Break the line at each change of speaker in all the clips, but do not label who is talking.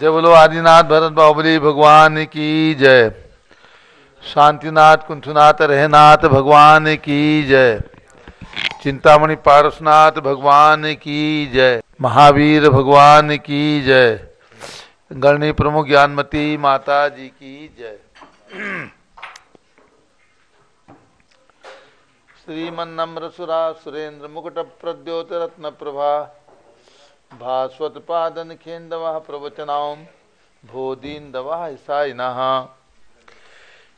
जय बोलो आदिनाथ भरत बाहुबली, भगवान की जय। शांतिनाथ कुंथुनाथ रहनाथ, भगवान की जय। चिंतामणि, पारसनाथ, भगवान की जय। महावीर, भगवान की जय। गणनी प्रमुख ज्ञानमती माता जी की जय। श्रीमन्नम्र सुरा सुरेंद्र मुकुट प्रद्योत रत्न प्रभा, भास्वत पादन खेन्दवः प्रवचनां भोदीन्दवः सायिनः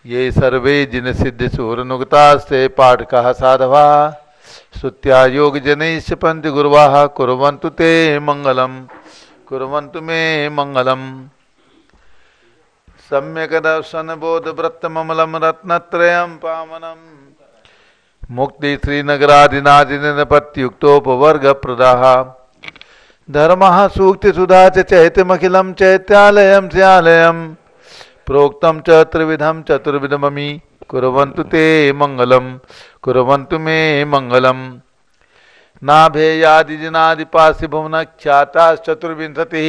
ये सर्वे जिन सिद्ध सूरनुगतास्ते पाठकाः साधवाः स्तुत्या योगजनैश्च पन्ति गुरुवाः कुर्वन्तु ते मङ्गलं कुर्वन्तु मे मङ्गलम्। सम्यक्दर्शनबोधवृत्तममलं रत्नत्रयं पावनं मुक्तिश्रीनगरादिनादिनपत्युक्तोपवर्गप्रदाः धर्म सूक्ति सुधा चैत्यमखिलम चैत्यालयम स्यालयम। प्रोक्तम च त्रिविधम चतुर्विधममी कुरवन्तु ते मंगलम कुरवन्तु मे मंगलम नाभेयादिजिनादिपासि भुवन ख्याताश्चतुर्विंशति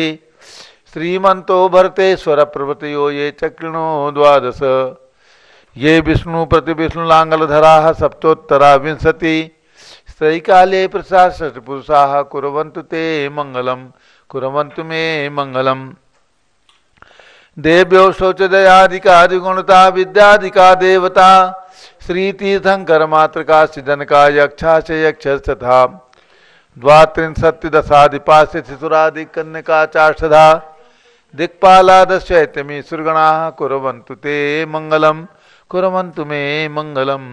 श्रीमन्तो भरतेश्वर प्रभृतयो ये चक्रिणो द्वादश। ये विष्णु प्रतिविष्णुलाङ्गलधराः सप्तोत्तरा विंशति। त्रैकाले प्रशासत पुरुषा कुरंतु ते मंगलम कुरंतु मे मंगलम देव्यो शौचदयादिकादिगुणता, विद्यादिका देवता श्रीतीर्थंकर मातृका सिजनका यक्षा से यक्ष तथा द्वात्रिंशत्दशादिपाश्य शिशुरादिकन्यका चाषधा दिक्पालादशैत्यमी सुरगणा कुरंतु ते मंगलम कुरंतु मे मंगलम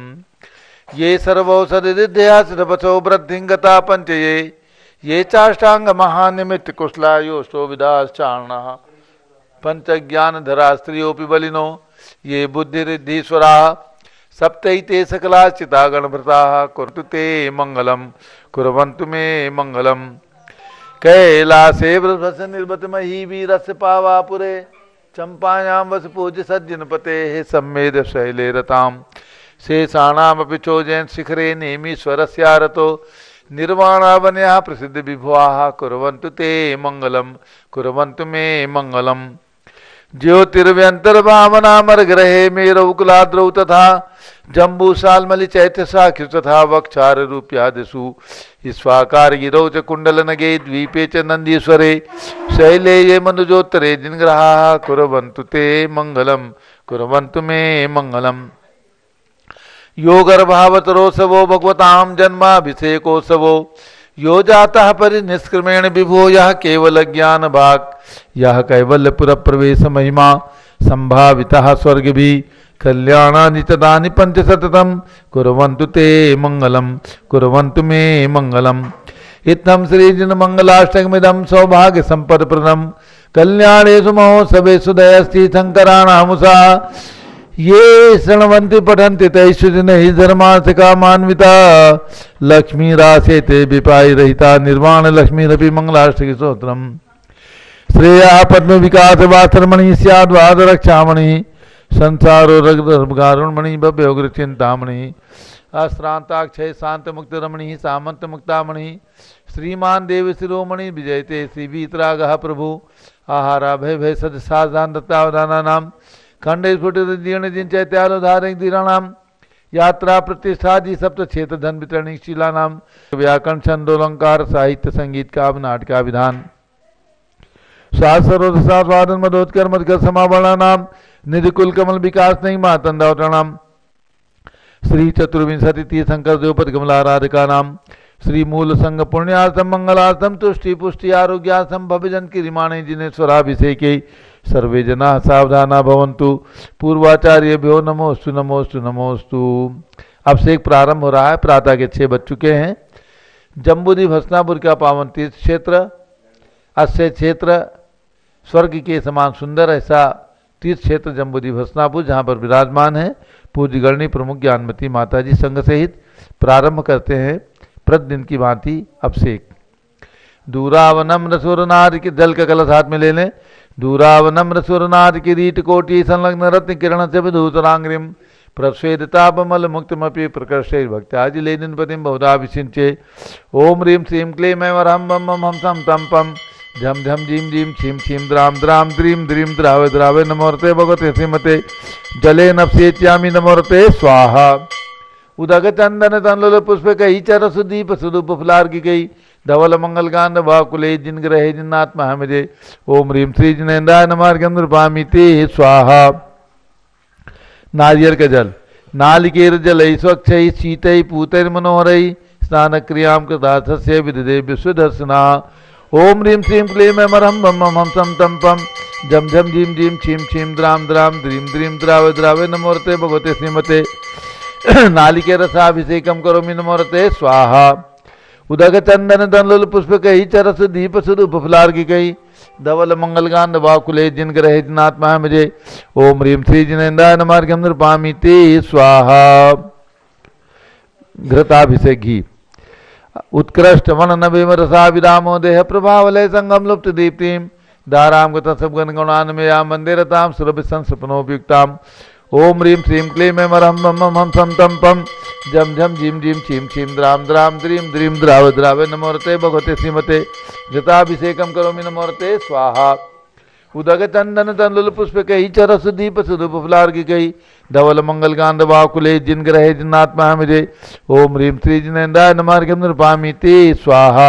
ये ये कुशलायो शोभिदाश्चाण पंच ज्ञान धरा स्त्रियोपि बलिनो, ये बुद्धिरिद्धीश्वरा सप्तते सकला चिता गणभृता कुरतु ते मंगलम कुरंतु मे मंगलम कैलासे वृभस निर्भत मही वीरस पावापुरे चंपायाम वस पूज्य सज्जन पते सम्मेद शैले रताम। शेषाणामपि चोजयन शिखरे नेमीश्वरस्यारतो निर्वाणावन्या प्रसिद्ध विभुआ कुरंतु ते मंगलम कुरंतु मे मंगलम ज्योतिर्व्यंतर्भावनामर ग्रहे मेरौकुलाद्रौ तथा जम्बूशालमलि चैत्य साख्य तथा वक्षार रूप्यादिषु स्वाकार गिरौ च कुंडल नगे द्वीपे च नंदीश्वरे शैले ये मनुजोत्तरे जिनग्रहा कुरंतु ते मंगलम कुरंतु मे मंगलम योगर्भावतरोत्सवो भगवताम जन्माभिषेकोत्सवो यो जाता परिनिष्क्रमेण विभो यह केवल ज्ञान भाग यह कैवल्यपुर कल्याणानि तदानि कुरंतु ते मंगलम कुरंतु मे मंगलम इत्थम श्रीजन मंगलाष्टकमिदम सौभाग्य संपद प्रदम कल्याणेशु महोत्सवेशु दयस्ती शंकराणामुषा ये शृणवंती पठंती तैश्वर्य ही धर्मार्थिका मान्विता। लक्ष्मी राशे ते विपाई रहिता निर्वाण लक्ष्मी रवि मंगलाष्टकी स्त्रोत्रम श्रेया पद्म विकास वासरमणि सियाद्वाद रक्षामणि संसारो भव्य उग्र चिंतामणि। अश्रांताक्षय शांत मुक्त रमणि सामंत मुक्तामणि। श्रीमान देव शिरोमणि, विजयते श्री वीतराग प्रभु। आहारा भय भय सद सावधान दत्तावधाना नाम। खंड स्फुटित जिन चैत्यालोधारण यात्रा प्रतिष्ठा जी सप्त क्षेत्र धन वितरण शिला नाम। व्याकरण छंदोलंकार साहित्य, संगीत का नाटका विधान। सात शास्त्रोदसादन मदोत्कर मधकर समावरणा नाम। निधि कुल कमल विकास नहीं मातंदावतरणाम श्री चतुर्विंशति तीर्थंकर देवपद कमलाराधिका नाम श्री मूल संघ पुण्यार्थम मंगलार्थम तुष्टि पुष्टि आरोग्यार्थम भविजन की रिमाणे स्वराभिषेक। सर्वे जना सावधाना भवंतु पूर्वाचार्य भ्यो नमोस्तु नमोस्तु नमोस्तु अब से एक प्रारंभ हो रहा है, प्रातः के छः बज चुके हैं। जम्बूदी भस्नापुर का पावन तीर्थ क्षेत्र अस्य क्षेत्र, स्वर्ग के समान सुंदर ऐसा तीर्थ क्षेत्र जम्बूदी भसनापुर जहाँ पर विराजमान है पूज्य गणनी प्रमुख ज्ञानमती माता जी संघ सहित। प्रारंभ करते हैं प्रतिदिन की भांति अभिषेक। दूरावनम रसोर नार के जल का कलश हाथ में ले लें। दूरावनम्र सुरनाथ किरीट कोटि संलग्न रत्न किरण से विधूतरांग्रिम। प्रस्वेदतापमल मुक्तमपि प्रकर्षे भक्त्याजिलेनिपतिं बहुधा विसिंचे ओम ह्रीं श्रीं क्लीं ऐं बम बम हम सम तम पम झम झम झीम झीम छीम छीम द्राम द्राम द्रीम द्रीम द्रावे द्रावे नमोरते भगवते श्रीमते जले नपसेच्यामि नमोरते स्वाहा। उदक चंदन तनल पुष्प कही चर सुदीप सुदूप फुलार की गई धवल मंगल गांध भाकुले जिन ग्रहे जिन्नात्मा हमें ओम ह्रीम श्री जिनेन्द्राय नमार्गम रूपामी ते स्वाहा। नारियल का जल, नालिकेर जल स्वच्छ, शीत पूत मनोहर स्नान क्रिया कृतार्थस्य विदे विश्वदर्शना। ओम ह्रीं श्रीं क्लीं मरहम बम हम सम तम पम झम झम झीम झीम छीम छीम द्राम द्राम द्रीम द्रीम द्रावे द्रावे नमोरते भगवते श्रीमते। नालिके रसाभिषेकम करो नमोरते, स्वाहा। उदक चंदन तनलुल पुष्प कही चरस दीप की कही धवल मंगल गांध वाकुले जिन ग्रहे जिनात्मा मुझे। ओम ह्रीम श्री जिनेन्द्राय नमार्गम ते, स्वाहा। घृताभिषेक घी। उत्कृष्ट मन नवीम रसा विरामो देह प्रभावलय संगम लुप्त दीप्तिम। दाराम गतसबगन गुणान में या मंदिरताम, सुरभि संसपनोपयुक्ताम। ओम ह्रीम श्रीं क्लीं ऐं मरहम मम हम सम तम पम झम झम झीम झीम छीम छीम द्राम द्राम द्रीम द्रीम द्राव द्रावे नमोरते, भगवते श्रीमते। जताभिषेकम करोमि नमोरते, स्वाहा। उदक चंदन तनुल पुष्प कही चरस दीप सुधुप फुलार की कही धवल मंगल गांध बाकुले जिन ग्रहे जिन्नात्मा मुझे ओम ह्रीम श्री जिनेन्द्राय नमार्गम नृपामी ते स्वाहा।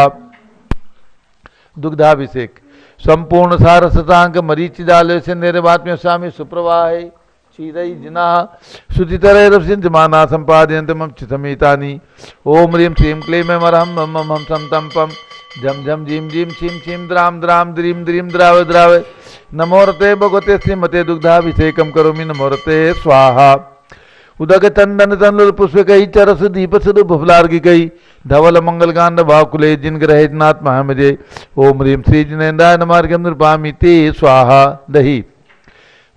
दुग्धाभिषेक। संपूर्ण सारसतांक मरीचिदालय से निर्वात्म्य स्वामी सुप्रवाह क्षीरई जिना शुचितरैरसिंचमाना सम्पादयन्त मम चितमीतानि। ओम ह्रीं श्रीं क्लीं मरहं मम हम सम तम पम झम झम झीम झीम छीम छीम द्राम द्राम द्रीम द्रीम द्राव द्राव। नमोरते भगवते श्रीमते दुग्धाभिषेकम करोमि, नमोरते, स्वाहा। उदक चंदन तनुल पुष्प कही चरस दीप सुद भुफलार की कही धवल मंगल गांध भाकुले जिन ग्रहे नाथ महामजे ओम ह्रीं श्री जिनेन्द्राय नमार्गम नृपामी ते, स्वाहा, दही।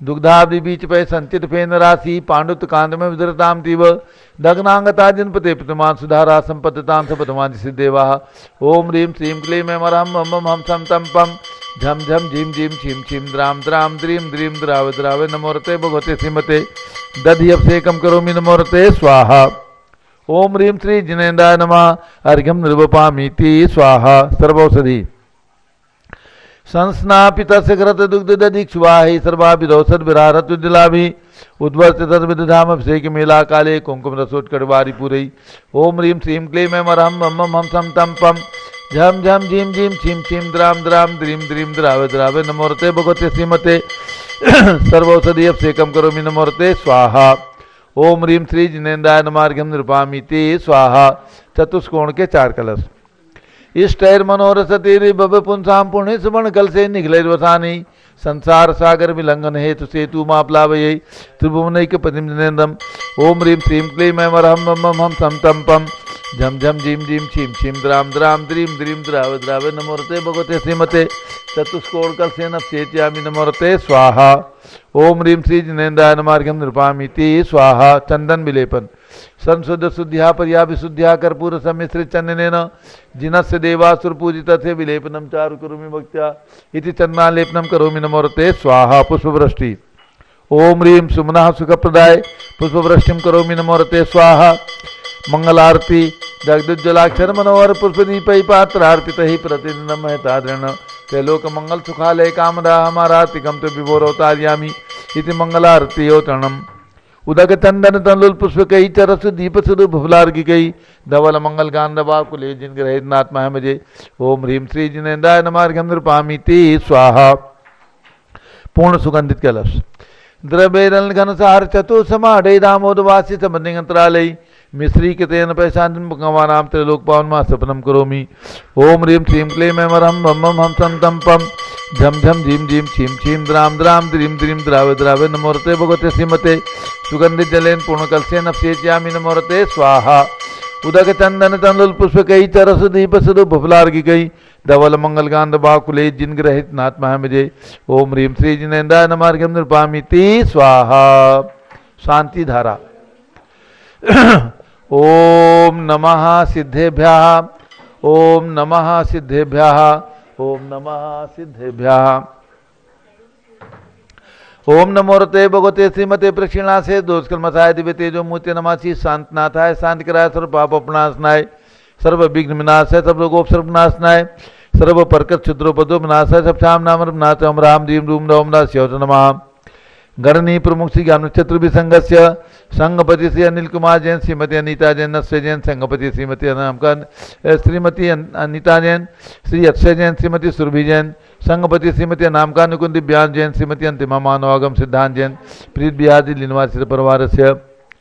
दुग्धाब्धि बीच पे संचित फेन राशि पांडुत कांड में विदरताम तीव। दग्नांगता जिनपते प्रतिमान सुधारा संपत्ताम सपतमान सिद्धेवा ओम ह्रीं श्रीं क्लीं मरहम मम हम सम तम पम झम झम झीम झीम छीम छीम द्राम द्राम द्रीम द्रीम द्राव द्राव नमोरते भगवते श्रीमते दधि अभिषेकम करोमि नमोरते, स्वाहा। ओम ह्रीं श्री जिनेन्द्राय नमः। अर्घ्यम निर्वपामीति स्वाहा। सर्वौषधि। संस्नापित घृत दुग्ध दीक्षुवाही सर्वाभिदौसद विरारत दिलाभि उद्वर्त तद्विधाम अभिषेक मेला काले कुंकुम रसोत्कटवारी पूरी ओम ह्रीं श्रीं क्लीं ऐं मरहम मम हम सम तम पम झम झम झीम झीम छीम छीम द्राम द्राम द्रीम द्रीम द्रावे द्रावे नमोरते भगवते श्रीमते सर्वौषधि अभिषेकम करोमि नमोरते स्वाहा ओम ह्रीं श्री जिनेन्द्राय नमार्घ्यम नृपामी ते स्वाहा चतुष्कोण के चार कलश इष्टैर मनोरथ तेरे बब पुंसाम पुण्य सुवर्ण कल से निगले वसानी संसार सागर विलंघन हेतु सेतु मापलावय के पतिम ओम ह्रीं श्रीं क्लीं ऐं वरहं मम हम सम तम पम झम झम झीम झीम छीम छीम द्राम द्राम द्रीम द्रीम द्राव द्रावे नमोरते भगवते श्रीमते चतुष्कोण कल से नप्येत्यामि नमोरते, स्वाहा। ओम ह्रीं श्री जिनेन्द्राय नमार्घ्यम नृपामिति, स्वाहा। चंदन विलेपन। संशुद्ध शुद्ध्या पर्या विशुद्ध्या कर्पूर सम्मिश्रित चंदन जिनस्य देवासुर पूजित थे विलेपनम चारु करोमि भक्त्या, इति चंदनालेपनम करोमि नमोरते, स्वाहा। पुष्पवृष्टि। ओम ह्रीं सुमना सुखप्रदाय पुष्पवृष्टिम करोमि नमोरते, स्वाहा। मंगलारती जगदुज्जलाक्षर मनोहर पुष्पदीप पात्रार्पित ही प्रतिदिन महतादृण त्रैलोक मंगल सुखालय कामदा हमारा तिगम तो विभोरवतार्यामी इति मंगलारती तरणम उदक चंदन तनुल पुष्प कई चरस दीप सुर भुफलार की कई धवल मंगल गांधवा कुले जिन ग्रहितनात्मा है मुझे ओम ह्रीम श्री जिनेन्द्राय नमार्गम नृपामी। ते स्वाहा। पूर्ण सुगंधित कलश। द्रव्य घन सार चतुर समाढ़ दामोदवासी संबंधिंतरालय मिश्री के तेन पहचान भगवानाम त्रिलोक पावन मा सपनम करोमि। ओम ह्रीम श्रीं क्लीं ऐं मरहम बम बम हम सम तम पम। झम झम झीम झीम छीम छीम द्राम द्राम द्रीम द्रीम द्रावे द्रावे नमोरते भगवते श्रीमते। सुगंधित जलेन पूर्ण कलसे नपसेच्यामि नमोरते, स्वाहा। उदक चंदन तनुल पुष्प कई चरस दीप सुदु भुफलार की गई धवल मंगल गांध बाकुले, जिन ग्रहित नात्मा मुझे। ओम ह्रीम श्री जिनेन्द्राय नमार्गम नृपामी स्वाहा। शांति धारा। ओम नमः सिद्धेभ्य। ओम नमः सिद्धेभ्य। ओम नमः सिद्धेभ्य। ओम नमो रते भगवते श्रीमते प्रक्षिणा से दोषकर्मसाय दिव्य तेजो मूर्ति नमासी। शांतनाथाय शांति कराय सर्व पाप अपनाशनाय सर्व विघ्न विनाशाय सर्व रोगोप सर्वनाशनाय सर्व परकत क्षुद्रोपदो विनाशाय सब श्याम नाम नाथ राम दीम रूम नवम दास नमः। गणनी प्रमुख श्री ज्ञान चतुर्भि संघस्य संघपति श्री अनिल कुमार जैन, श्रीमती अनिता जैन नस्य जैन, संघपति श्रीमती अनामकन श्रीमती अनिता जैन, श्री अक्षय जैन, श्रीमती सुरभि जैन, संघपति श्रीमती अनामका नुकुंद दिव्यांग जैन, श्रीमती अंतिमा मानवागम सिद्धांत जैन, प्रीत बिहारी लीनवासी परिवार से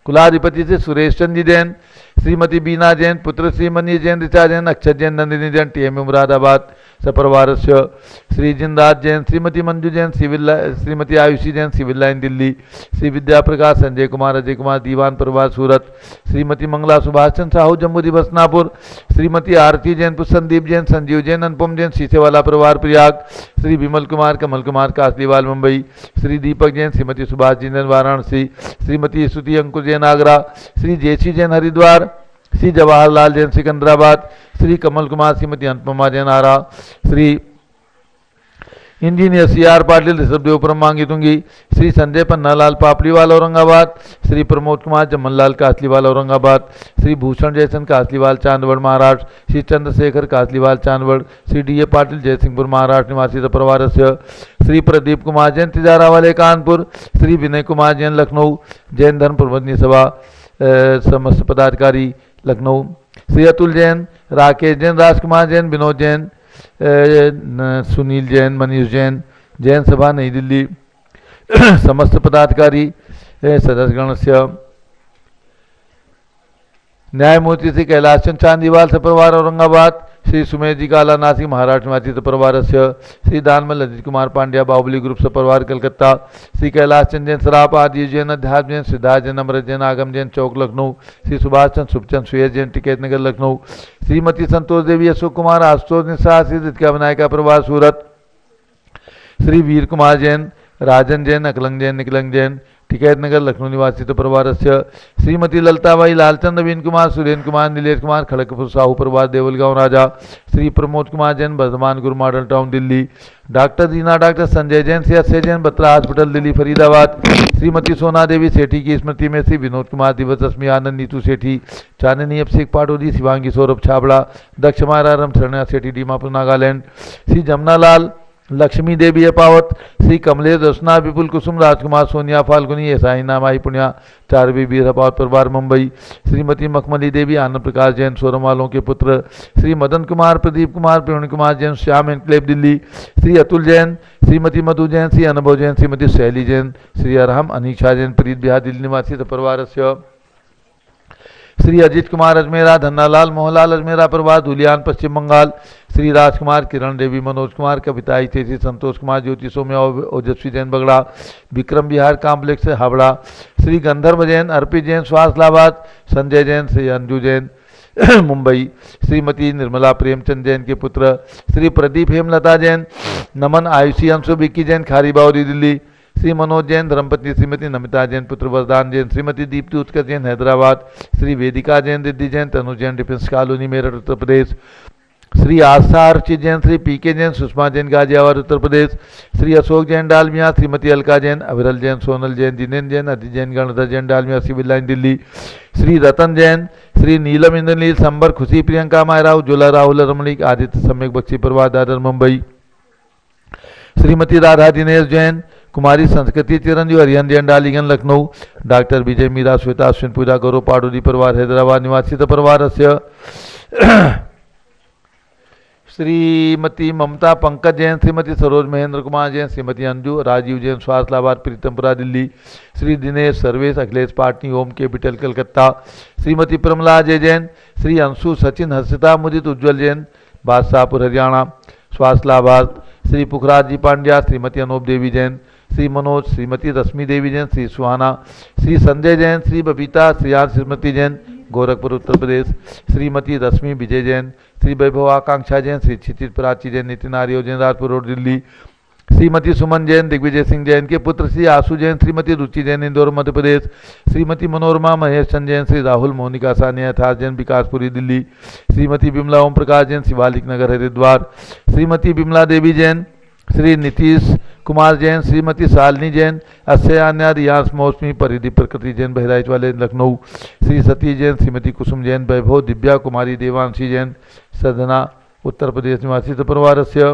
कुलाधिपति से सुरेश चंद्र जैन, श्रीमती बीना जैन, पुत्र श्रीमनी जैन, ऋचा जैन अक्षर जैन, नंदिनी जैन टी एम मुरादाबाद सपरिवार Shri Jindas Jain Shrimati Manju Jain civil Shrimati Ayushi Jain civil line Delhi Shri Vidya Prakash Sanjay Kumar Ajay Kumar Diwan परिवार सूरत, श्रीमती मंगला सुभाष चंद साहू, जम्मू दिवस नापुर श्रीमती आरती जैन संदीप जैन, संजीव जैन, अनुपम जैन, शीशेवाला परिवार Prayag, Shri Vimal Kumar, Kamal Kumar, Kasliwal, Mumbai, Shri Deepak Jain, Shrimati Subhash Jain, Varanasi, Shrimati Stuti Ankur Jain, Agra, Shri Jaysi Jain, Haridwar Shri Jawaharlal Jain Secunderabad, Shri Kamal Kumar Shrimati Anupama Jain Arrah Shri engineer C R Patil Rishabhdev Paramangi Shri Sanjay Pannalal Papriwal Aurangabad, Shri Pramod Kumar Jamnalal Kasliwal Aurangabad, Shri Bhushan Jaysan Kasliwal Chandwad Maharashtra Shri Chandrashekhar Kasliwal Chandwad, Shri D A Patil Jaysinghpur Maharashtra निवासी परिवार से श्री प्रदीप कुमार जैन तिजारा वाले कानपुर, श्री विनय कुमार जैन लखनऊ, जैन धर्म प्रबंधनी सभा समस्त पदाधिकारी लखनऊ। श्री अतुल जैन, राकेश जैन, राजकुमार जैन, विनोद जैन सुनील जैन, मनीष जैन जैन सभा नई दिल्ली। समस्त पदाधिकारी सदस्यगण से न्यायमूर्ति श्री कैलाश चंद चांदीवाल सपरिवार औरंगाबाद, श्री सुमेश जी काला नासिक महाराष्ट्र निवासी परिवार से, श्री दानमल लजित कुमार पांड्या बाहुबली ग्रुप परिवार कलकत्ता, श्री कैलाश चंद जैन सराप, आदि जैन अध्यात्म जैन सिद्धार्थ जैन, अमृत जैन, आगम जैन, चौक लखनऊ, श्री सुभाष चंद सुखचंद सुयस जैन टिकैत नगर लखनऊ, श्रीमती संतोष देवी, अशोक कुमार, आशुतोष निशा श्री रितिका विनायका परिवार, सूरत, श्री वीर कुमार जैन, राजन जैन, अकलंग जैन, निकलंग जैन टिकैत नगर लखनऊ निवासी तो परिवार से श्रीमती ललताबाई लालचंद नवीन कुमार सुरेंद्र कुमार, नीलेश कुमार, खड़गपुर साहू परिवार, देवलगांव राजा। Shri Pramod Kumar Jain Vardhaman Guru model town, Delhi. Doctor Deena doctor Sanjay Jain C Jain, Batra hospital, Delhi, Faridabad. Shrimati Sona Devi Sethi की स्मृति में श्री विनोद कुमार दिवस, रश्मि आनंद, नीतू सेठी, चांदनी अभिषेक पाटोदी, शिवांगी सौरभ छाबड़ा, दक्ष मारारम शरणा सेठी, डीमापुर नागालैंड। श्री जमुनालाल लक्ष्मी देवी अपावत, श्री कमलेश रचना विपुल कुसुम, राजकुमार, सोनिया फाल्गुनी साई नामाई पुण्या चारवी वीर अपावत परिवार, मुंबई। श्रीमती मखमली देवी, आनंद प्रकाश जैन, सोरम वालों के पुत्र। श्री मदन कुमार, प्रदीप कुमार, प्रवीण कुमार जैन, श्याम एनक्लेव, दिल्ली। श्री अतुल जैन, श्रीमती मधु जैन, श्री अनुभव जैन, श्रीमती शैली जैन, श्री अरहम अनिक्षा जैन, प्रीत बिहार, दिल्ली निवासी परिवार से। श्री अजित कुमार अजमेरा, धन्नालाल मोहनलाल अजमेरा परिवार धुलियान, पश्चिम बंगाल। श्री राजकुमार किरण देवी, मनोज कुमार, कविता श्री संतोष कुमार, ज्योति सौम्या ओजस्वी जैन बगड़ा, विक्रम बिहार कॉम्प्लेक्स, हावड़ा। श्री गंधर्व जैन अर्पित जैन सुहास स्वास्थलाबाद संजय जैन, श्री अंजू जैन, मुंबई। श्रीमती निर्मला प्रेमचंद जैन के पुत्र। श्री प्रदीप हेमलता जैन, नमन आयुषी अंशु बिक्की जैन, खारी बावरी, दिल्ली। श्री मनोज जैन धर्मपत्नी श्रीमती नमिता जैन, पुत्र Vardan Jain, Shrimati Deepti Utkar Jain, Hyderabad, Shri Vedika Jain, Riddhi Jain, Tanu Jain defence colony, Meerut, Uttar Pradesh, Shri Aastha Archit Jain, Shri P K Jain, Sushma Jain, Ghaziabad, उत्तर प्रदेश, श्री अशोक जैन, डालमिया, श्रीमती अलका जैन, अविरल जैन, सोनल जैन जिनेन्द्र जैन अति जैन, गणधर जैन, डालमिया, सिविल लाइन, दिल्ली, श्री रतन जैन, श्री नीलम इंद्रनील, संबर, खुशी, प्रियंका मायरा उज्ज्वला राहुल, रमणिक, आदित्य सम्यक Bakshi प्रवाद Dadar, Mumbai, Shrimati Radha Dinesh Jain Kumari Sanskriti Chiranjeev Harihan Jain Lucknow. Doctor Vijay Meera, Shweta Ashwin, Pooja Gaurav Padodi परिवार, हैदराबाद निवासी परिवार से श्रीमती ममता पंकज जैन, श्रीमती सरोज महेंद्र कुमार जैन, श्रीमती अंजू राजीव जैन स्वास्थ्य लाभार Pitampura Delhi. Shri Dinesh Sarvesh, Akhilesh Patni, Om capital Calcutta. Shrimati Pramila Ajay Jain, Shri Anshu Sachin, Harshita Mudit, Ujjwal Jain, Badshahpur, Haryana. स्वास्थ्य लाभार श्री पुखराज जी पांड्या, श्रीमती अनूप देवी जैन श्री मनोज, श्रीमती रश्मि देवी जैन, श्री सुहाना, श्री संजय जैन, श्री बबीता, श्री आर श्रीमती जैन, गोरखपुर, उत्तर प्रदेश, श्रीमती रश्मि विजय जैन, श्री वैभव आकांक्षा जैन, श्री क्षितिज प्राची जैन, नितिन आर्य जैन, राजपुर रोड, दिल्ली, श्रीमती सुमन जैन, दिग्विजय सिंह जैन के पुत्र, श्री आशु जैन, श्रीमती रुचि जैन, इंदौर, मध्य प्रदेश, श्रीमती मनोरमा महेश चंद जैन, श्री राहुल मोनिका सानिया था जैन, विकासपुरी, दिल्ली, श्रीमती बिमला ओम प्रकाश जैन, शिवालिक नगर, हरिद्वार, श्रीमती बिमला देवी जैन श्री नीतीश कुमार जैन, श्रीमती शालिनी जैन अस्यान्या रियांश मौसमी, परिधि प्रकृति जैन, बहराइच वाले लखनऊ, श्री सती जैन, श्रीमती कुसुम जैन, वैभव दिव्या कुमारी, देवांशी जैन, सदना, उत्तर प्रदेश निवासी परिवार से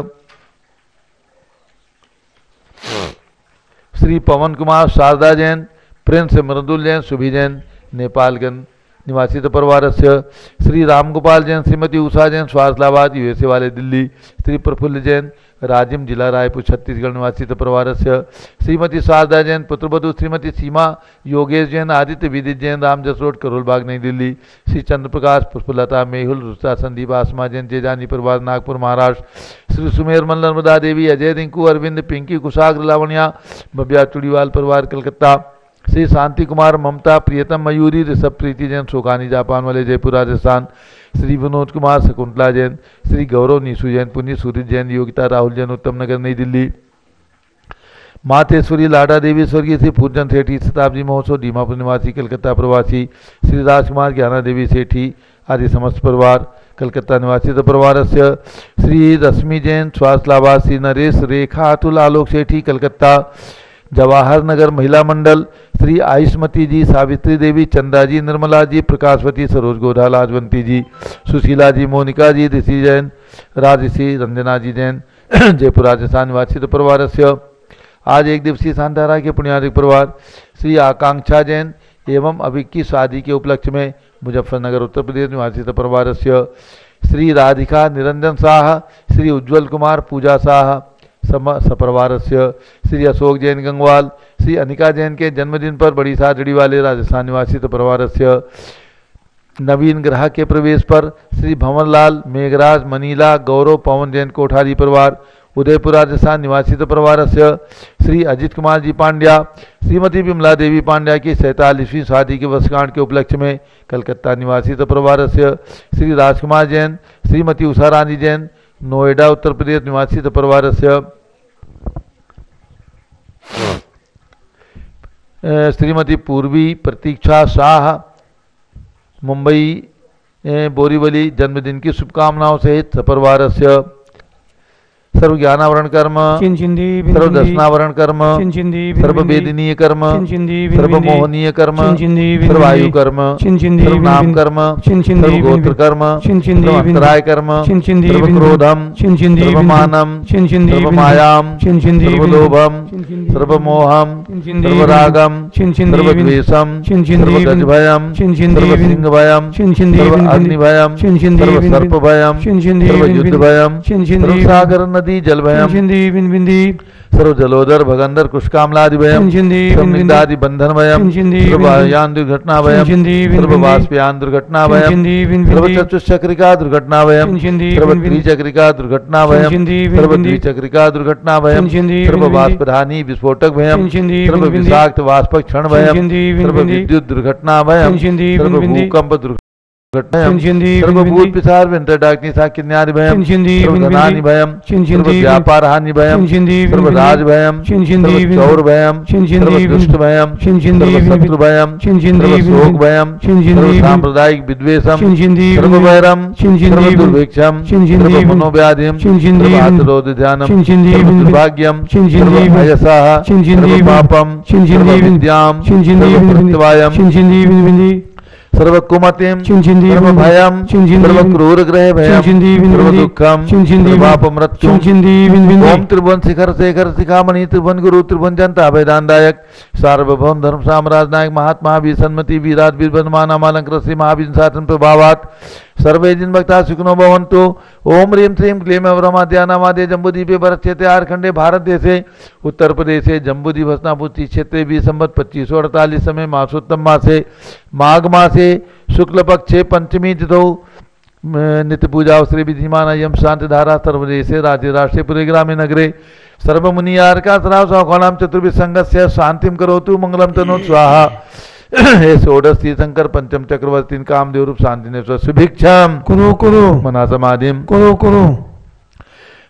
श्री पवन कुमार शारदा जैन, प्रिंस मृदुल जैन, सुभी जैन, नेपालगंज निवासी परिवार से श्री रामगोपाल जैन, श्रीमती उषा जैन स्वारलाबाद यूएसए वाले दिल्ली, श्री प्रफुल्ल जैन राजिम जिला रायपुर, छत्तीसगढ़ निवासी परिवार से श्रीमती शारदा जैन, पुत्रवधु श्रीमती सीमा योगेश जैन, आदित्य विदित जैन, राम जसरोड करोलबाग नई दिल्ली। श्री चंद्र प्रकाश पुष्पलता, मेहुल रुस्ता संदीप, आसमा जैन, जेजानी परिवार, नागपुर, महाराष्ट्र। श्री सुमेर मल नर्मदा देवी, अजय रिंकू, अरविंद, पिंकी, कुशाग्र, लावणिया, बबिया, चुड़ीवाल परिवार, कलकत्ता। श्री शांति कुमार, ममता, प्रियतम मयूरी, ऋषभ, प्रीति जैन सुखानी जापान वाले, जयपुर, राजस्थान। श्री विनोद कुमार शकुंतला जैन, श्री गौरव निशु जैन, पुण्य सूर्य जैन, योगिता राहुल जैन, उत्तम नगर, नई दिल्ली। मातेश्वरी, लाडा देवी, स्वर्गीय श्री पूजन सेठी शताब्दी महोत्सव दीमापुर निवासी कलकत्ता प्रवासी, श्री राजकुमार ज्ञाना देवी सेठी, आदि समस्त परिवार, कलकत्ता निवासी परिवार से श्री रश्मि जैन स्वास्थ्य श्री नरेश रेखा अतुल आलोक सेठी, कलकत्ता। जवाहर नगर महिला मंडल, श्री आयुष्मती जी, सावित्री देवी, चंदा जी, निर्मला जी, प्रकाशवती, सरोज गोधा लाजवंती जी, सुशीला जी, मोनिका जी, ऋषि जैन राजऋषि रंजना जी जैन, जयपुर राजस्थान निवासी परिवार से आज एक दिवसीय शांतारा के पुण्याधिक परिवार, श्री आकांक्षा जैन एवं अभी की शादी के उपलक्ष्य में मुजफ्फरनगर, उत्तर प्रदेश निवासी परिवार से श्री राधिका निरंजन शाह श्री उज्जवल कुमार पूजा शाह सम सपरिवार श्री अशोक जैन गंगवाल, श्री अनिका जैन के जन्मदिन पर बड़ी साजड़ी वाले राजस्थान निवासी परिवार से नवीन ग्राहक के प्रवेश पर श्री भंवरलाल मेघराज, मनीला, गौरव, पवन जैन कोठारी परिवार, उदयपुर राजस्थान निवासी परिवार से श्री अजित कुमार जी पांड्या, श्रीमती विमला देवी पांड्या की सैंतालीसवीं शादी के वर्षगांठ के उपलक्ष्य में कलकत्ता निवासी परिवार से श्री राजकुमार जैन, श्रीमती उषा रानी जैन नोएडा, उत्तर प्रदेश, निवासी परिवार से श्रीमती पूर्वी प्रतीक्षा शाह, मुंबई बोरीवली, जन्मदिन की शुभकामनाओं सहित सपरिवार से सर्व ज्ञानावरण कर्म सर्व दर्शनावरण कर्म सर्व वेदनीय कर्म सर्व मोहनीय कर्म सर्व आयु कर्म सर्व नाम कर्म सर्व गोत्र कर्म सर्व अंतराय कर्म सर्व क्रोधम सर्व मानम सर्व मायाम सर्व लोभम सर्व मोहम सर्व रागम सर्व द्वेषम सर्व गज भयम सर्व सिंह भयम सर्व अग्नि भयम सर्व सर्प भयम सर्व युद्ध भयम सर्व सागर नदी नदी जल भयम सर्व जलोदर भगंदर कुशकामलादि भयम सर्वनिंदादि बंधन भयम सर्वयान दुर्घटना भयम सर्व वाष्पयान दुर्घटना भयम सर्व चतुष्चक्रिका दुर्घटना भयम सर्व त्रिचक्रिका दुर्घटना भयम सर्व द्विचक्रिका दुर्घटना भयम वाष्पधानी विस्फोटक भयम सर्व विषाक्त वाष्पक क्षण भयम सर्व विद्युत दुर्घटना भयम सर्व भूकंप दुर्घटना सर्वभूत पिसार वेंकटाग्नि साकिन्यादि भयम सर्वधनानि भयम सर्व व्यापार हानि भयम सर्व राज भयम सर्व चौर भयम सर्व दुष्ट भयम सर्व कुमतिम सर्व भयम सर्व क्रूर ग्रह भयम सर्व दुखम मृत्यु ओम त्रिभुवन शिखर शेखर शिखामणि त्रिभुवन गुरु त्रिभुवन जनता सार्वभौम धर्म साम्राज्य नायक महात्मा भी सन्मति वीराज वीरबनमान अमालंकृत श्री महावीर शासन प्रभावात सर्वे जिन भक्ता सुखनो भवंतु ओम ह्रीम श्रीम क्लीम अवरमाद्यानामादे जम्बूदीपे भरत आरखंडे भारत देशे उत्तर प्रदेशे जम्बूदीप हस्नापुत्री क्षेत्रे भी संबत पच्चीस सौ अड़तालीस समय मासोत्तम मासे, माघ मासे शुक्ल पक्षे पंचमी तिथौ नित्य पूजा श्री विधिमान यम शांति धारा सर्वदेशे, राज्य राष्ट्रे, पुरे ग्रामे नगरे। सर्वमुनियार का सराव चतुर्भि संघस्य शांतिम करोतु मंगलम तनो स्वाहा। हे षोडश तीर्थंकर पंचम चक्रवर्ती कामदेव रूप शांति ने सुभिक्षम
कुरु कुरु
मना समाधिम
कुरु कुरु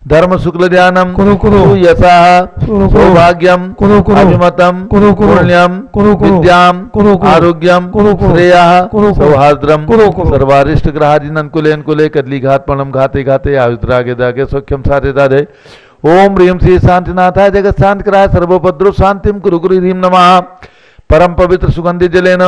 धर्म शुक्ल ध्यानम
कुरु कुरु
यशा
कुरु कुरु
सौभाग्यम
कुरु कुरु
अभिमतम
कुरु कुरु
पुण्यम
कुरु कुरु
विद्याम
कुरु कुरु
आरोग्यम
कुरु कुरु
श्रेया
कुरु कुरु
सौहार्द्रम
कुरु कुरु
सर्वारिष्ट ग्रहादि अनुकूले अनुकूले कदली घात पणम घाते घाते आयुद्रागे दागे सौख्यम सारे दादे ओम ह्रीम श्री शांतिनाथाय जगत शांत कराय सर्वोपद्रव शांतिम कुरु गुरु ह्रीम नमः परम पवित्र सुगंधि जलेन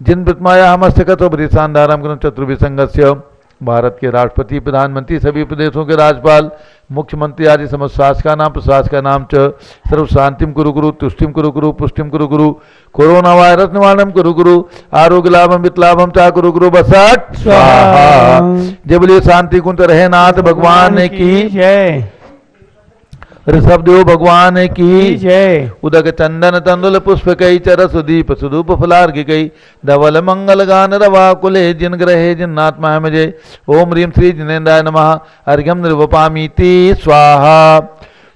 जिन प्रतिमाया हमस्तकत बृषांधारम गुण चतुर्भिसंगस्य भारत के राष्ट्रपति प्रधानमंत्री सभी प्रदेशों के राज्यपाल मुख्यमंत्री आदि समस्त शासक नाम प्रशास का नाम च सर्व शांतिम कुरु गुरु तुष्टिम कुरु गुरु पुष्टिम कुरु गुरु कोरोना वायरस निवारणम कुरु गुरु आरोग्य लाभम वितलाभम चा कुरु गुरु बसट स्वाहा। जय बोलिए शांति कुंत रहे नाथ भगवान की
जय।
ऋषभ देव भगवान की?
जय?
उदक चंदन तंदुल पुष्प कई चरस दीप सुदूप फलार कई। धवल मंगल गान रवा कुले जिन ग्रहे जिन्नात्मा मज़े ओम रीम श्री जिनेन्द्राय नमः। अर्घ्यम निर्वपामीति स्वाहा।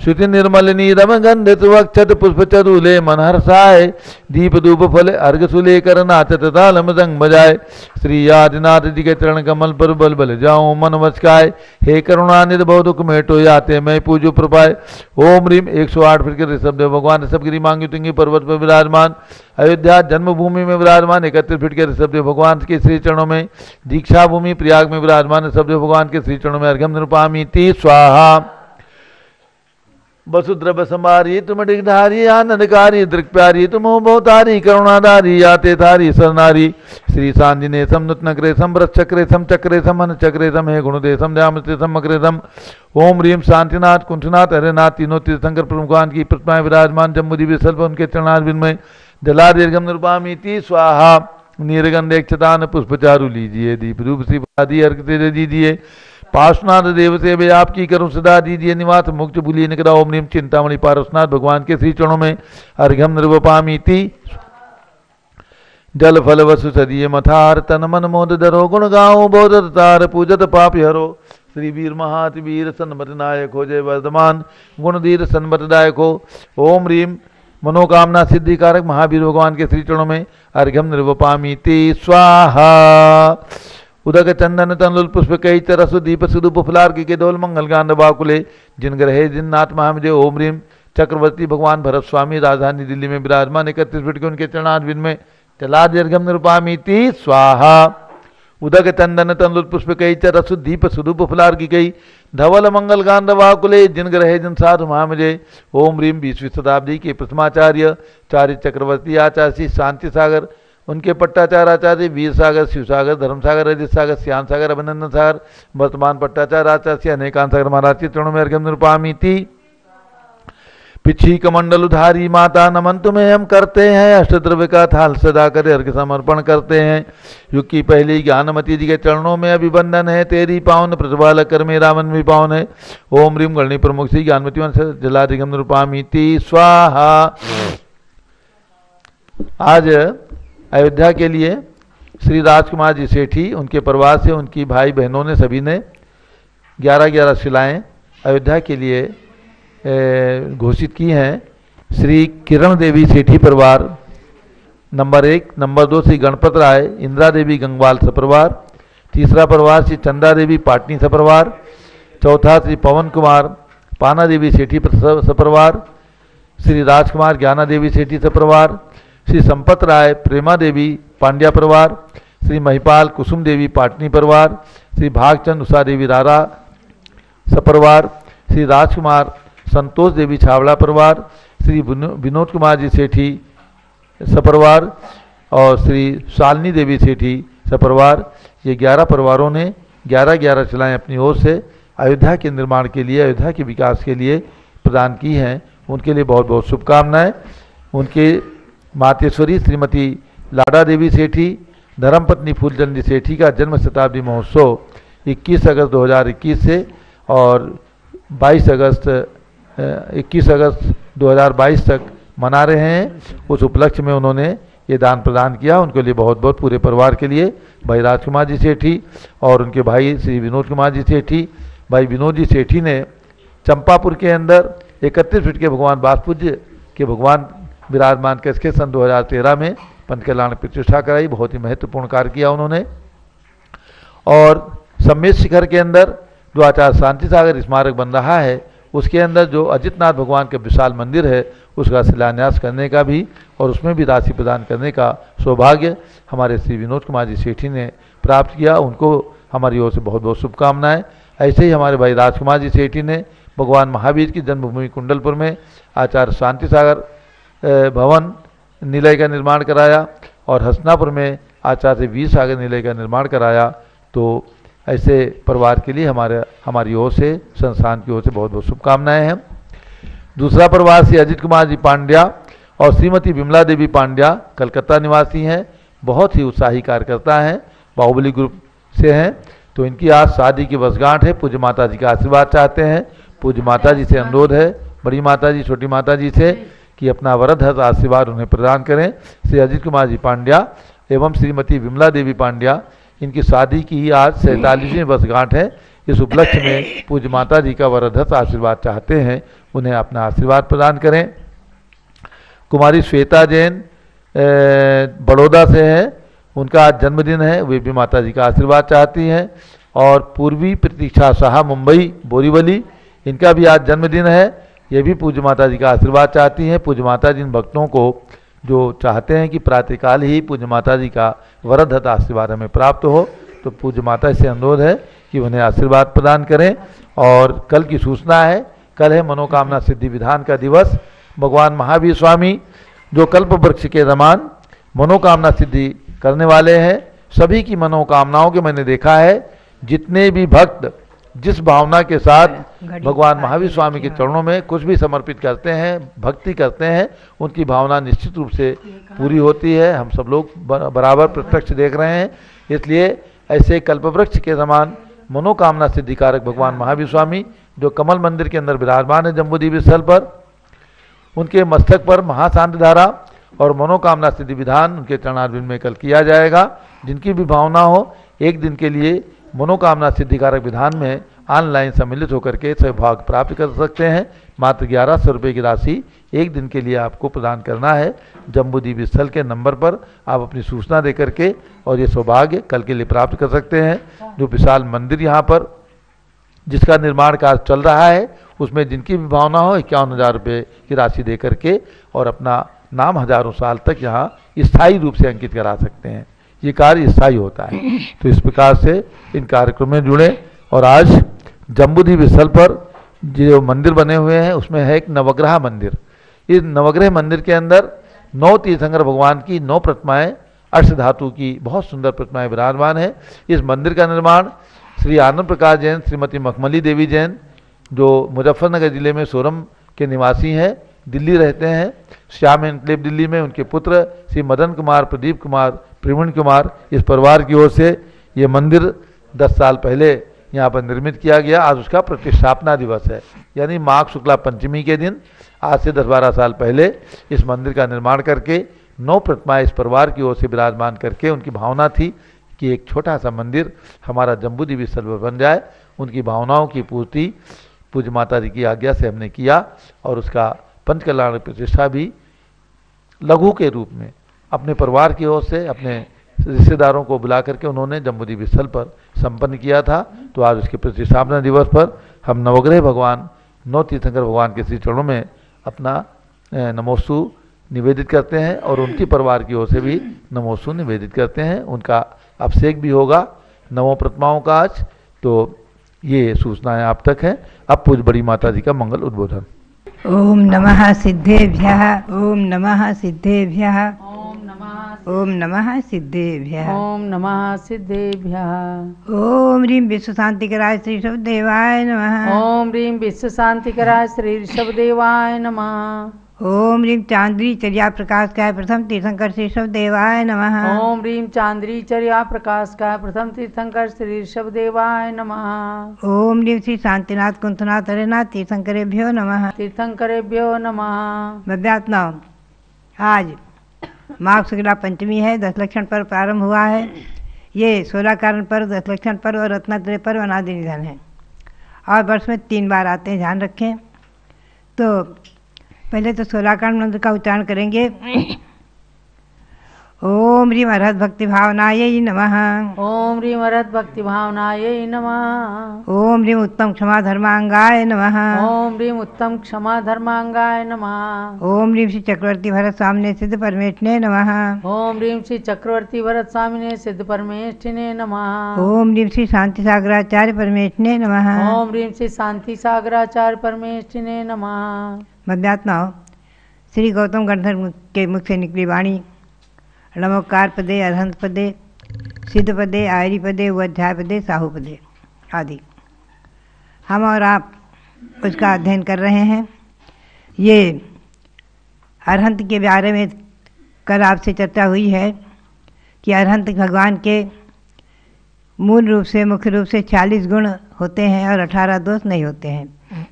श्रुति निर्मल नीरम गंधित वक्षत पुष्प चरुले मन हर्षाय दीप धूप फल अर्घ सुले नाचत ताल मृदंग बजाय श्री आदिनाथ जी के चरण कमल पर बल बल जाऊँ मन वचकाय हे करुणानिध बहु दुख मेटो याते मैं पूजो प्रपाय ओम रीम एक सौ आठ फिर के देव भगवान ऋषभ गिरी मांगी तुंगी पर्वत पर विराजमान अयोध्या जन्मभूमि में विराजमान इकतीस फीट के ऋषभ देव भगवान के श्री चरणों में दीक्षा भूमि प्रयाग में विराजमान ऋषभ देव भगवान के श्री चरणों में अर्घम निरुपामी ती स्वाहा वसुद्रव समारी तुम डिगधारी आनंदकारी, दृक्प्यारी तुम बहुतारी करुणाधारी याते थारी सरनारी श्री सांजिने सम नग्रे सम वृक्षक्रे सम चक्रे सम मन चक्रे सम हे गुणदे सम ध्यामते सम सम ओम रीम शांतिनाथ, कुंठनाथ, हरेनाथ तीनों तीर्थंकर प्रमुखान की प्रतिमाएँ विराजमान, जम्मू विसल्प उनके चरणार्विन में जला दीर्घम निरुपामी स्वाहा। नीरगंध क्षतान पुष्पचारु लीजिए दीप रूप आदि अर्घ दीजिए। पार्श्वनाथ देव से वे आपकी करूँ सदा दीजिए, निवास मुक्त भूलिए निकदा ओम नीम चिंतामणि पार्श्वनाथ, भगवान के श्री चरणों में अर्घम निर्वपामीति। जल फल वसु सदिये मथार, तन मन मोद धरो, गुण गाओ बोधत तार, पूजत पाप हरो। श्री वीर महात वीर सन्मत नायक हो, जय वर्धमान। गुणधीर सन्मतदायक हो। ओम रीम। मनोकामना सिद्धि कारक महावीर भगवान के श्री चरणों में अर्घम निर्वपामीति। स्वाहा। उदक चंदन तनुल पुष्प कई तरसु दीप सुदूप फुलार के डोल मंगल गांध बाकुले। जिन ग्रहे, जिन नाथ महामजे ओम रीम। चक्रवर्ती भगवान भरत स्वामी, राजधानी दिल्ली में विराजमान इकतीस फीट के उनके चरणार्विन में। चला दीर्घम निरुपामीति, स्वाहा। उदक चंदन तनुल पुष्प कई चरसु दीप सुदूप फुलार की गई धवल मंगल गांध वाकुले जिन ग्रहे, जिन साधु महामजे ओम रीम। बीसवीं शताब्दी के प्रथमाचार्य चार्य चक्रवर्ती, आचार्य शांति सागर। उनके पट्टाचार आचार्य वीर सागर शिव सागर धर्म सागर अजित सागर श्याम सागर अभिनंदन सागर, वर्तमान पट्टाचार आचार्य अनेकांत सागर महाराज के चरणों में अर्घ्यम निरुपामी थी। पिछी कमंडल उधारी माता नमन तुम्हें हम करते हैं, अष्टद्रव्य का थाल सदा कर अर्घ समर्पण करते हैं। युग की पहली ज्ञानमती जी के चरणों में अभिबंधन है, तेरी पावन प्रतिभा कर मेरा मन भी पावन है। ओम रीम गणनी प्रमुख श्री ज्ञानमती मन से जला दिगम निरुपामी स्वाहा। आज अयोध्या के लिए श्री राजकुमार जी सेठी, उनके परिवार से, उनकी भाई बहनों ने सभी ने ग्यारह ग्यारह शिलाएँ अयोध्या के लिए घोषित की हैं। श्री किरण देवी सेठी परिवार, नंबर एक। नंबर दो, श्री गणपत राय, इंदिरा देवी गंगवाल सपरिवार। तीसरा परिवार, श्री चंदा देवी पाटनी सपरिवार। चौथा, श्री पवन कुमार पाना देवी सेठी सपरिवार। श्री राजकुमार ज्ञाना देवी सेठी सपरिवार। श्री संपत राय प्रेमा देवी पांड्या परिवार, श्री महिपाल कुसुम देवी पाटनी परिवार, श्री भागचंद उषा देवी रारा सपरिवार, श्री राजकुमार संतोष देवी छावड़ा परिवार, श्री विनोद कुमार जी सेठी सपरिवार और श्री शालिनी देवी सेठी सपरिवार। ये ग्यारह परिवारों ने ग्यारह ग्यारह चलाएँ अपनी ओर से अयोध्या के निर्माण के लिए, अयोध्या के विकास के लिए प्रदान की हैं। उनके लिए बहुत बहुत शुभकामनाएँ। उनके मातेश्वरी, श्रीमती लाडा देवी सेठी, धर्मपत्नी फूलचंदी सेठी का जन्म शताब्दी महोत्सव 21 अगस्त 2021 से और 22 अगस्त 21 अगस्त 2022 तक मना रहे हैं। उस उपलक्ष्य में उन्होंने ये दान प्रदान किया। उनके लिए बहुत बहुत पूरे परिवार के लिए भाई राजकुमार जी सेठी और उनके भाई श्री विनोद कुमार जी सेठी। भाई विनोद जी सेठी ने चंपापुर के अंदर इकतीस फीट के भगवान बासपूज्य के भगवान विराजमान करके सन 2013 में पंच कल्याण प्रतिष्ठा कराई, बहुत ही महत्वपूर्ण कार्य किया उन्होंने। और सम्मेद शिखर के अंदर जो आचार्य शांति सागर स्मारक बन रहा है, उसके अंदर जो अजितनाथ भगवान का विशाल मंदिर है, उसका शिलान्यास करने का भी और उसमें भी राशि प्रदान करने का सौभाग्य हमारे श्री विनोद कुमार जी सेठी ने प्राप्त किया। उनको हमारी ओर से बहुत बहुत शुभकामनाएँ। ऐसे ही हमारे भाई राजकुमार जी सेठी ने भगवान महावीर की जन्मभूमि कुंडलपुर में आचार्य शांति सागर भवन निलय का निर्माण कराया और हसनापुर में आचार्य वीर सागर निलय का निर्माण कराया तो ऐसे परिवार के लिए हमारे, हमारी ओर से, संस्थान की ओर से बहुत बहुत शुभकामनाएँ हैं। दूसरा परिवार श्री अजित कुमार जी पांड्या और श्रीमती विमला देवी पांड्या कलकत्ता निवासी हैं, बहुत ही उत्साही कार्यकर्ता हैं, बाहुबली ग्रुप से हैं तो इनकी आज शादी की वर्षगांठ है, पूज्य माता जी का आशीर्वाद चाहते हैं, पूज्य माता जी से अनुरोध है, बड़ी माता जी, छोटी माता जी से कि अपना वरद आशीर्वाद उन्हें प्रदान करें। श्री अजित कुमार जी पांड्या एवं श्रीमती विमला देवी पांड्या, इनकी शादी की ही आज सैंतालीसवीं वर्षगांठ है। इस उपलक्ष्य में पूज्य माता जी का वरदहत आशीर्वाद चाहते हैं, उन्हें अपना आशीर्वाद प्रदान करें। कुमारी श्वेता जैन बड़ौदा से है। उनका आज जन्मदिन है, वे भी माता जी का आशीर्वाद चाहती हैं। और पूर्वी प्रतीक्षा शाह, मुंबई, बोरीवली, इनका भी आज जन्मदिन है। ये भी पूज्य माता जी का आशीर्वाद चाहती हैं। पूज्य माता जी इन भक्तों को जो चाहते हैं कि प्रातःकाल ही पूज्य माता जी का वरदत्त आशीर्वाद हमें प्राप्त हो तो पूज्य माता से अनुरोध है कि उन्हें आशीर्वाद प्रदान करें। और कल की सूचना है, कल है मनोकामना सिद्धि विधान का दिवस। भगवान महावीर स्वामी जो कल्प वृक्ष के समान मनोकामना सिद्धि करने वाले हैं, सभी की मनोकामनाओं के मैंने देखा है। जितने भी भक्त जिस भावना के साथ भगवान महावीर स्वामी के चरणों में कुछ भी समर्पित करते हैं भक्ति करते हैं उनकी भावना निश्चित रूप से पूरी होती है। हम सब लोग बराबर प्रत्यक्ष देख रहे हैं। इसलिए ऐसे कल्पवृक्ष के समान मनोकामना सिद्धिकारक भगवान महावीर स्वामी जो कमल मंदिर के अंदर विराजमान है जम्बूद्वीप स्थल पर उनके मस्तक पर महाशांत धारा और मनोकामना सिद्धि विधान उनके चरणार्विंद में कल किया जाएगा। जिनकी भी भावना हो एक दिन के लिए मनोकामना सिद्धिकारक विधान में ऑनलाइन सम्मिलित होकर के सहभाग प्राप्त कर सकते हैं। मात्र ग्यारह सौ रुपये की राशि एक दिन के लिए आपको प्रदान करना है। जम्बूद्वीप स्थल के नंबर पर आप अपनी सूचना दे करके और ये सौभाग्य कल के लिए प्राप्त कर सकते हैं। जो विशाल मंदिर यहाँ पर जिसका निर्माण कार्य चल रहा है, उसमें जिनकी भी भावना हो, इक्यावन हज़ार रुपये की राशि दे करके और अपना नाम हज़ारों साल तक यहाँ स्थायी रूप से अंकित करा सकते हैं। ये कार्य स्थायी होता है। तो इस प्रकार से इन कार्यक्रम में जुड़े और आज जम्बूद्वीप स्थल पर जो मंदिर बने हुए हैं, उसमें है एक नवग्रह मंदिर। इस नवग्रह मंदिर के अंदर नौ तीर्थंकर भगवान की नौ प्रतिमाएँ, अर्श धातु की बहुत सुंदर प्रतिमाएँ विराजमान है। इस मंदिर का निर्माण श्री आनंद प्रकाश जैन, श्रीमती मखमली देवी जैन, जो मुजफ्फरनगर ज़िले में सोरम के निवासी हैं, दिल्ली रहते हैं। श्याम एनक्लेव दिल्ली में, उनके पुत्र श्री मदन कुमार, प्रदीप कुमार, प्रवीण कुमार, इस परिवार की ओर से ये मंदिर 10 साल पहले यहाँ पर निर्मित किया गया। आज उसका प्रतिष्ठापना दिवस है। यानी माघ शुक्ला पंचमी के दिन, आज से 10-12 साल पहले इस मंदिर का निर्माण करके, नौ प्रतिमा इस परिवार की ओर से विराजमान करके उनकी भावना थी कि एक छोटा सा मंदिर हमारा जम्बू देवी स्थल बन जाए। उनकी भावनाओं की पूर्ति पूज्य माता जी की आज्ञा से हमने किया और उसका पंच कल्याण प्रतिष्ठा भी लघु के रूप में, अपने परिवार की ओर से, अपने रिश्तेदारों को बुला करके उन्होंने जम्बूद्वीप स्थल पर संपन्न किया था। तो आज उसके प्रतिष्ठापना दिवस पर हम नवग्रह भगवान, नौ तीर्थंकर भगवान के श्री चरणों में अपना नमोस्तु निवेदित करते हैं और उनकी परिवार की ओर से भी नमोस्तु निवेदित करते हैं। उनका अभिषेक भी होगा, नवो प्रतिमाओं का आज। तो ये सूचनाएँ आप तक हैं। अब पूज बड़ी माता जी का मंगल उद्बोधन।
ओम नमः सिद्धेभ्यः ओम नमः सिद्धेभ्यः। ओम नमः सिद्धेभ्यः।
ओम नमः सिद्धेभ्यः।
ह्रीं विश्व शांतिकराय श्री देवाय नमः।
ओम ह्रीं विश्व शांतिकराय श्री देवाय नमः।
ओम रीम चांद्री चर्या प्रकाश का प्रथम तीर्थंकर श्री ऋषभ देवाय नमः।
ओम रीम चांद्री चर्या प्रकाश का प्रथम तीर्थंकर श्री ऋषभ देवाय नमः।
ओम रीम श्री शांतिनाथ कुंथनाथ हरेनाथ तीर्थंकरेभ्यो नमः।
तीर्थंकरेभ्यो नमः।
भव्यात्मा आज माघ शुक्ला पंचमी है दस लक्षण पर प्रारंभ हुआ है। ये सोलह कारण पर दस लक्षण पर और रत्नात्रय पर अनादि निधन है। और वर्ष में तीन बार आते हैं ध्यान रखें। तो पहले तो सोलाकांड मंत्र का उच्चारण करेंगे। ओम ह्रीम अरहत भक्ति भावनायै नमः।
ओम ह्रीम अरहत भक्ति भावनाय नमः।
ओम ह्रीम उत्तम क्षमा धर्मांगाय नमः।
ओम ह्रीम उत्तम क्षमा धर्मांगाय नमः।
ओम ह्रीम श्री चक्रवर्ती भरत सामने सिद्ध परमेष्ठने नमः।
ओम ह्रीम श्री चक्रवर्ती भरत स्वामिने सिद्ध परमेष्ठिने नमः।
ओम ह्रीम श्री शांति सागराचार्य परमेष्ठने नमः।
ओम ह्रीम श्री शांति सागराचार्य परमेष्ठिने नमः।
मध्यात्मा श्री गौतम गणधर के मुख से निकली वाणी। नमोकार पदे अरहंत पदे सिद्ध पदे आयरी पदे उध्याय पदे साहू पदे आदि। हम और आप उसका अध्ययन कर रहे हैं। ये अरहंत के बारे में कल आपसे चर्चा हुई है कि अरहंत भगवान के मूल रूप से, मुख्य रूप से चालीस गुण होते हैं और अठारह दोष नहीं होते हैं।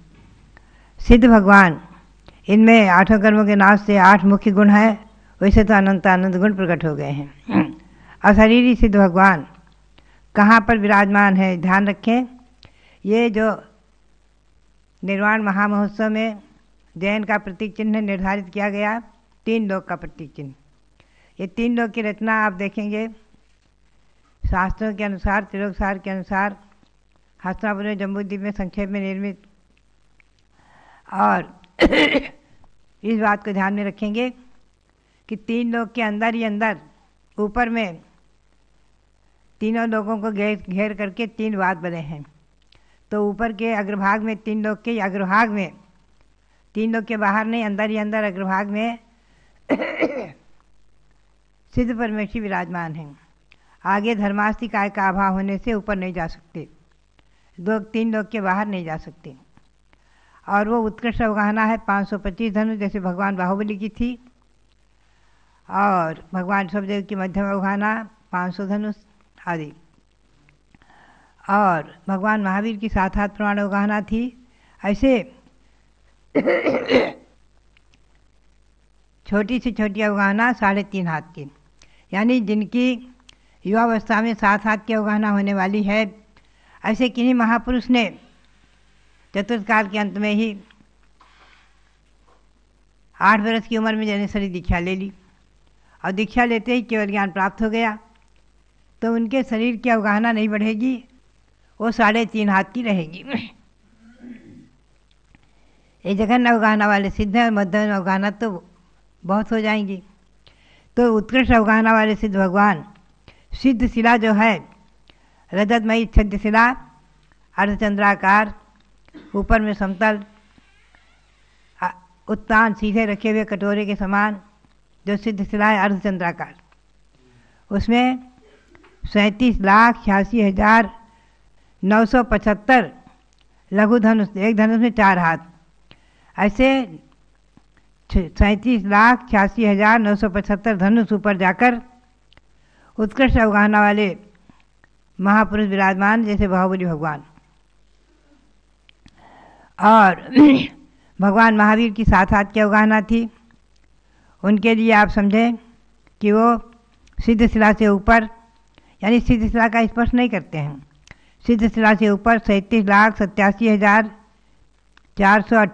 सिद्ध भगवान, इनमें आठों कर्मों के नाश से आठ मुख्य गुण हैं। वैसे तो अनंत आनंद गुण प्रकट हो गए हैं। अशरीरी सिद्ध भगवान। कहाँ पर विराजमान है, ध्यान रखें। ये जो निर्वाण महामहोत्सव में जैन का प्रतीक चिन्ह निर्धारित किया गया, तीन लोक का प्रतीक चिन्ह। ये तीन लोक की रचना आप देखेंगे। शास्त्रों के अनुसार, त्रिलोकसार के अनुसार, हस्तिनापुर में, जम्बूद्वीप में, संक्षेप में निर्मित। और इस बात को ध्यान में रखेंगे। कि तीन लोग के अंदर ही अंदर, ऊपर में, तीनों लोगों को घेर घेर करके तीन वाद बने हैं। तो ऊपर के अग्रभाग में तीन लोग के अग्रभाग में, तीन लोग के बाहर नहीं, अंदर ही अंदर अग्रभाग में सिद्ध परमेश्वरी विराजमान हैं। आगे धर्मास्थी काय का अभाव होने से ऊपर नहीं जा सकते। दो, तीन लोग के बाहर नहीं जा सकते। और वो उत्कृष्ट अवगाहना है 525 धनुष जैसे भगवान बाहुबली की थी। और भगवान सबदेव की मध्यम अवगाहना 500 धनुष आदि। और भगवान महावीर की सात हाथ प्रमाण अवगाहना थी। ऐसे छोटी से छोटी अवगाहना साढ़े तीन हाथ की। यानी जिनकी युवावस्था में सात हाथ की अवगाहना होने वाली है। ऐसे किन्हीं महापुरुष ने चतुर्थकाल के अंत में ही आठ बरस की उम्र में जनेश्वरी दीक्षा ले ली। और दीक्षा लेते ही केवल ज्ञान प्राप्त हो गया। तो उनके शरीर की अवगाहना नहीं बढ़ेगी, वो साढ़े तीन हाथ की रहेगी। ये जघन अवगाहना वाले सिद्ध और मध्यम अवगाहना तो बहुत हो जाएँगी। तो उत्कृष्ट अवगाहना वाले सिद्ध भगवान, सिद्ध शिला जो है, रजतमयी छद्य शिला, अर्धचंद्राकार, ऊपर में समतल उत्तान सीधे रखे हुए कटोरे के समान जो सिद्ध है अर्धचंद्राकार। उसमें सैंतीस लाख छियासी हज़ार नौ सौ पचहत्तर लघु धनुष एक धनुष में चार हाथ। ऐसे सैंतीस लाख छियासी हज़ार नौ सौ पचहत्तर धनुष ऊपर जाकर उत्कृष्ट अवगाहना वाले महापुरुष विराजमान, जैसे बाहुबली भगवान। और भगवान महावीर की सात हाथ की अवगाहना थी। उनके लिए आप समझें कि वो सिद्ध शिला से ऊपर, यानी सिद्ध शिला का स्पर्श नहीं करते हैं। सिद्ध शिला से ऊपर सैंतीस लाख सत्तासी हज़ार चार सौ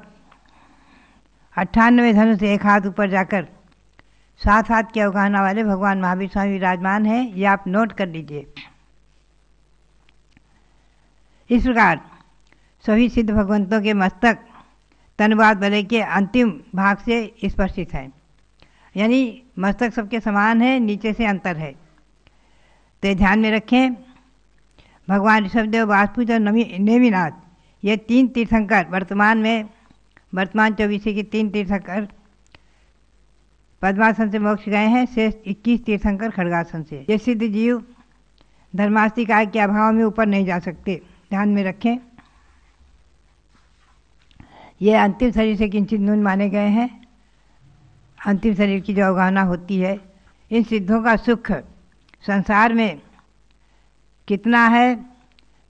अट्ठानवे धनु से एक हाथ ऊपर जाकर सात हाथ की अवगाहना वाले भगवान महावीर स्वामी विराजमान हैं, ये आप नोट कर लीजिए। इस प्रकार सभी सिद्ध भगवंतों के मस्तक तनवाद बले के अंतिम भाग से स्पर्शित है। यानी मस्तक सबके समान है, नीचे से अंतर है। तो ध्यान में रखें, भगवान ऋषभदेव वास्तुज और नवी नेमीनाथ ये तीन तीर्थंकर वर्तमान में, वर्तमान चौबीसी के तीन तीर्थंकर पद्मासन से मोक्ष गए हैं शेष इक्कीस तीर्थंकर खड़गासन से। ये सिद्ध जीव धर्मास्तिकाय के अभाव में ऊपर नहीं जा सकते। ध्यान में रखें। ये अंतिम शरीर से किंचित नून माने गए हैं। अंतिम शरीर की जो अवगाहना होती है, इन सिद्धों का सुख संसार में कितना है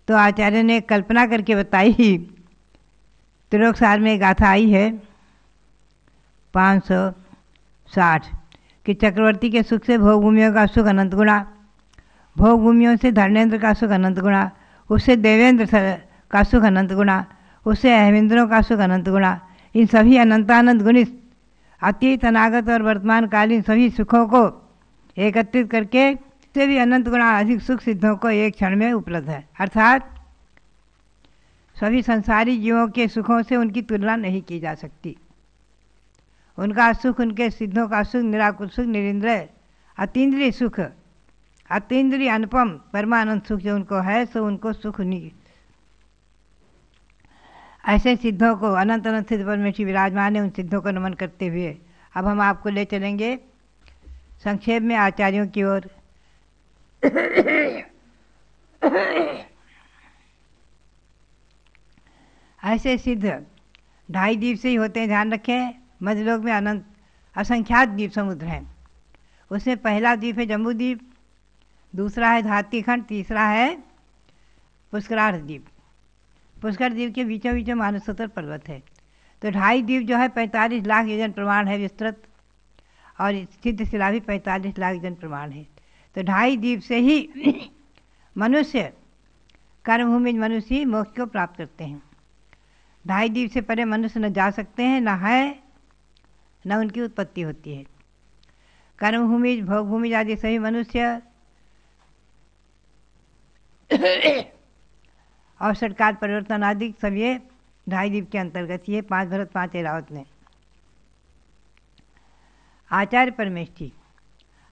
तो आचार्य ने कल्पना करके बताई त्रिलोक सार में गाथा आई है, पाँच सौ साठ, कि चक्रवर्ती के सुख से भोगभूमियों का सुख अनंत गुणा, भोगभूमियों से धर्मेंद्र का सुख अनंत गुणा, उससे देवेंद्र का सुख अनंत गुणा, उससे अहमेंद्रों का सुख अनंत गुणा, इन सभी अनंतानंद गुणित अतीत, अनागत और वर्तमान कालीन सभी सुखों को एकत्रित करके से भी अनंत गुणा अधिक सुख सिद्धों को एक क्षण में उपलब्ध है। अर्थात, सभी संसारी जीवों के सुखों से उनकी तुलना नहीं की जा सकती। उनका सुख, उनके सिद्धों का सुख, निराकुल सुख निरिंद्र अतीन्द्रिय सुख, अतीन्द्रिय अनुपम, परमानंद सुख जो उनको है, सो उनको सुख नहीं ऐसे सिद्धों को अनंत अनंत सिद्ध परमेश्वरी विराजमान है उन सिद्धों को नमन करते हुए, अब हम आपको ले चलेंगे संक्षेप में आचार्यों की ओर। ऐसे सिद्ध ढाई द्वीप से ही होते हैं, ध्यान रखें, मध्यलोक में अनंत, असंख्यात द्वीप समुद्र हैं। उसमें पहला द्वीप है जम्बू द्वीप, दूसरा है धाती खंड, तीसरा है पुष्करार्थ द्वीप। पुष्कर द्वीप के बीचों बीचों मानसोत्तर पर्वत है। तो ढाई द्वीप जो है, पैंतालीस लाख योजन प्रमाण है विस्तृत, और सिद्ध शिला भी पैंतालीस लाख योजन प्रमाण है। तो ढाई द्वीप से ही मनुष्य, कर्मभूमि मनुष्य ही मोक्ष को प्राप्त करते हैं। ढाई द्वीप से परे मनुष्य न जा सकते हैं, न है, न उनकी उत्पत्ति होती है। कर्मभूमि, भोगभूमि आदि सभी मनुष्य अवसर काल परिवर्तन आदि सब ये ढाई द्वीप के अंतर्गत ये पाँच भरत पाँच एरावत ने। आचार्य परमेष्ठी।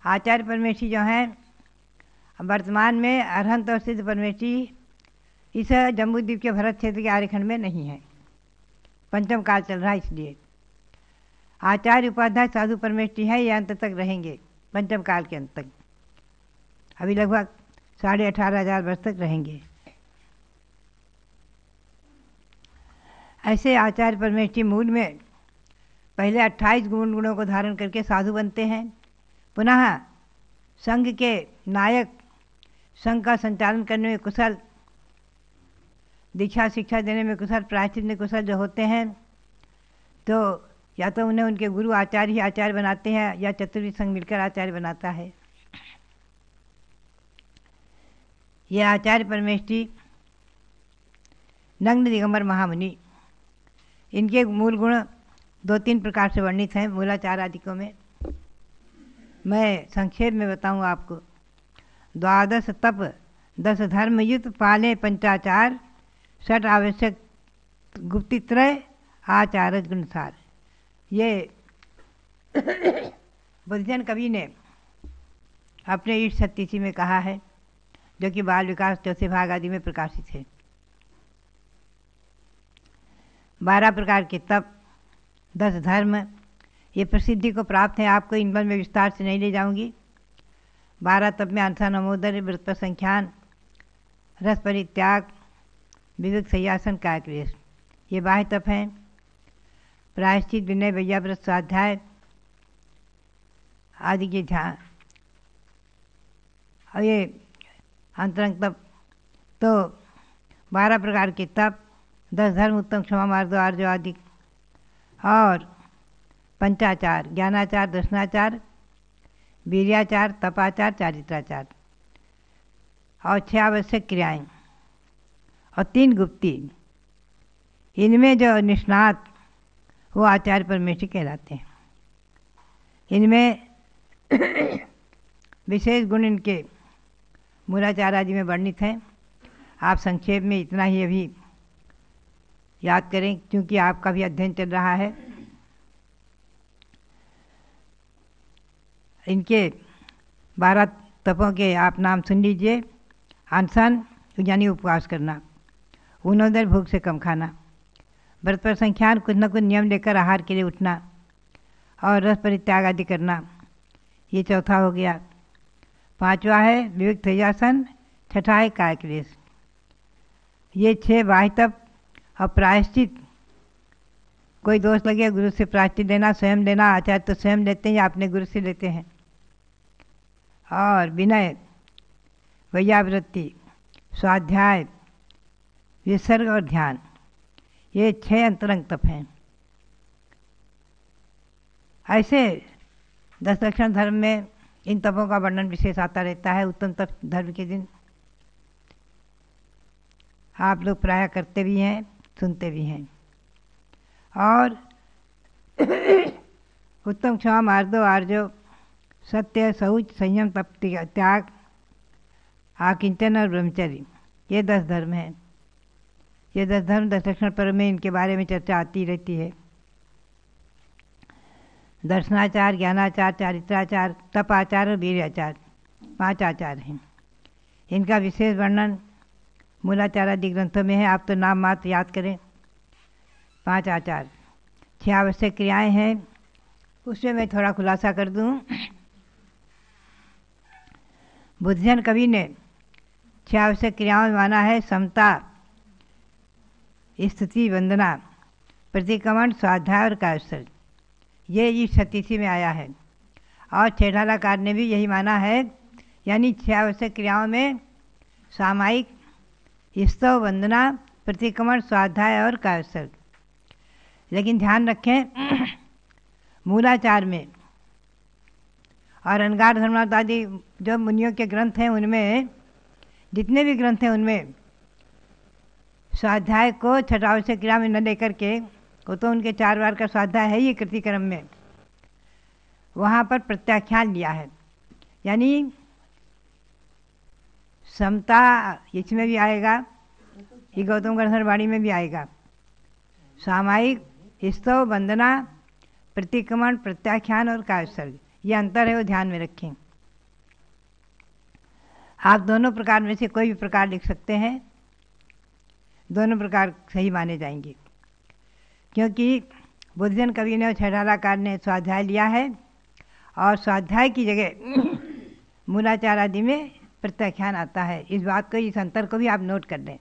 आचार्य परमेष्ठी जो हैं, वर्तमान में अरहंत और सिद्ध परमेष्ठी इस जम्बू द्वीप के भरत क्षेत्र के आर्यखंड में नहीं है। पंचम काल चल रहा है इसलिए। आचार्य उपाध्याय साधु परमेष्ठी है, ये अंत तक रहेंगे, पंचम काल के अंत तक। अभी लगभग साढ़े अठारह हज़ार वर्ष तक रहेंगे। ऐसे आचार्य परमेष्ठी मूल में पहले अट्ठाईस गुण गुणों को धारण करके साधु बनते हैं। पुनः संघ के नायक, संघ का संचालन करने में कुशल, दीक्षा, शिक्षा देने में कुशल में कुशल जो होते हैं तो या तो उन्हें उनके गुरु आचार्य ही आचार्य बनाते हैं या चतुर्थी संघ मिलकर आचार्य बनाता है। यह आचार्य परमेष्ठी नग्न दिगंबर महामुनि इनके मूल गुण दो तीन प्रकार से वर्णित हैं, मूलाचार आदिकों में, मैं संक्षेप में बताऊँ आपको। द्वादश तप, दस धर्म युद्ध पाले पंचाचार, षट आवश्यक, गुप्तित्रय, आचार गुणसार। ये बुद्धजन कवि ने अपने ईट सत्तीसी में कहा है, जो कि बाल विकास, चौथे भाग आदि में प्रकाशित है। बारह प्रकार के तप, दस धर्म, ये प्रसिद्धि को प्राप्त है। आपको इन पर में विस्तार से नहीं ले जाऊँगी। बारह तप में अंसा नमोदर व्रत पर संख्यान, रस परित्याग विवेक सयासन कायक्लेश ये बाह्य तप हैं। प्रायश्चित विनय व्रत स्वाध्याय आदि के ध्यान। और ये अंतरंग तप। तो बारह प्रकार के तप दस धर्म उत्तम, क्षमा मार्ग आर्य आदि। और पंचाचार, ज्ञानाचार, दर्शनाचार, वीर्याचार, तपाचार, चारित्राचार। और छह आवश्यक क्रियाएँ। और तीन गुप्ती। इनमें जो निष्णात, वो आचार्य परमेश्वर कहलाते हैं। इनमें विशेष गुण इनके मूलाचार आदि में वर्णित हैं। आप संक्षेप में इतना ही अभी याद करें, क्योंकि आपका भी अध्ययन चल रहा है। इनके बारह तपों के आप नाम सुन लीजिए। अनशन यानी उपवास करना। उन्होंने भूख से कम खाना। व्रत पर संख्यान कुछ न कुछ नियम लेकर आहार के लिए उठना। और रस परित्याग आदि करना। ये चौथा हो गया। पांचवा है विवेक तेजासन छठा है काय क्लेश ये छः बाह्य तप और प्रायश्चित। कोई दोष लगे, गुरु से प्रायश्चित देना स्वयं देना आचार्य तो स्वयं लेते हैं या अपने गुरु से लेते हैं। और विनय, वैयावृत्ति, स्वाध्याय, विसर्ग और ध्यान, ये छह अंतरंग तप हैं। ऐसे दस लक्षण धर्म में इन तपों का वर्णन विशेष आता रहता है, उत्तम तप धर्म के दिन। आप लोग प्राय करते भी हैं। सुनते भी हैं। और उत्तम क्षमा मार्दो आर्जो सत्य शौच संयम तप त्याग, आकिंचन और ब्रह्मचर्य, ये दस धर्म हैं। ये दस धर्म, दस लक्षण पर में इनके बारे में चर्चा आती रहती है। दर्शनाचार, ज्ञानाचार, चारित्राचार तप आचार और वीर आचार पाँच आचार हैं। इनका विशेष वर्णन मूलाचार आदि ग्रंथों में है, आप तो नाम मात्र याद करें। पाँच आचार। छह आवश्यक क्रियाएँ हैं। उसमें मैं थोड़ा खुलासा कर दूँ। बुद्धजन कवि ने छह आवश्यक क्रियाओं में माना है, समता, स्थिति, वंदना, प्रतिक्रमण, स्वाध्याय और कायस्थल ये इस छत्तीसी में आया है। और छेठालाकार ने भी यही माना है, यानी छह आवश्यक क्रियाओं में सामायिक स्तव वंदना, प्रतिक्रमण, स्वाध्याय और कायस्थल लेकिन ध्यान रखें, मूलाचार में और अनगार धर्मार्थ आदि जो मुनियों के ग्रंथ हैं उनमें, जितने भी ग्रंथ हैं उनमें स्वाध्याय को छठाव से क्रिया में न लेकर के, वो तो उनके चार बार का स्वाध्याय है ही कृतिक्रम में, वहाँ पर प्रत्याख्यान लिया है। यानी समता इसमें भी आएगा, ये गौतम गणधर वाणी में भी आएगा। सामायिक स्तव, वंदना, प्रतिक्रमण, प्रत्याख्यान और काव्यसर्ग, ये अंतर है, वो ध्यान में रखें। आप दोनों प्रकार में से कोई भी प्रकार लिख सकते हैं, दोनों प्रकार सही माने जाएँगे। क्योंकि बुद्धजन कवि ने और छठालाकार ने स्वाध्याय लिया है, और स्वाध्याय की जगह मूलाचार आदि में प्रत्याख्यान आता है। इस बात को, इस अंतर को भी आप नोट कर दें।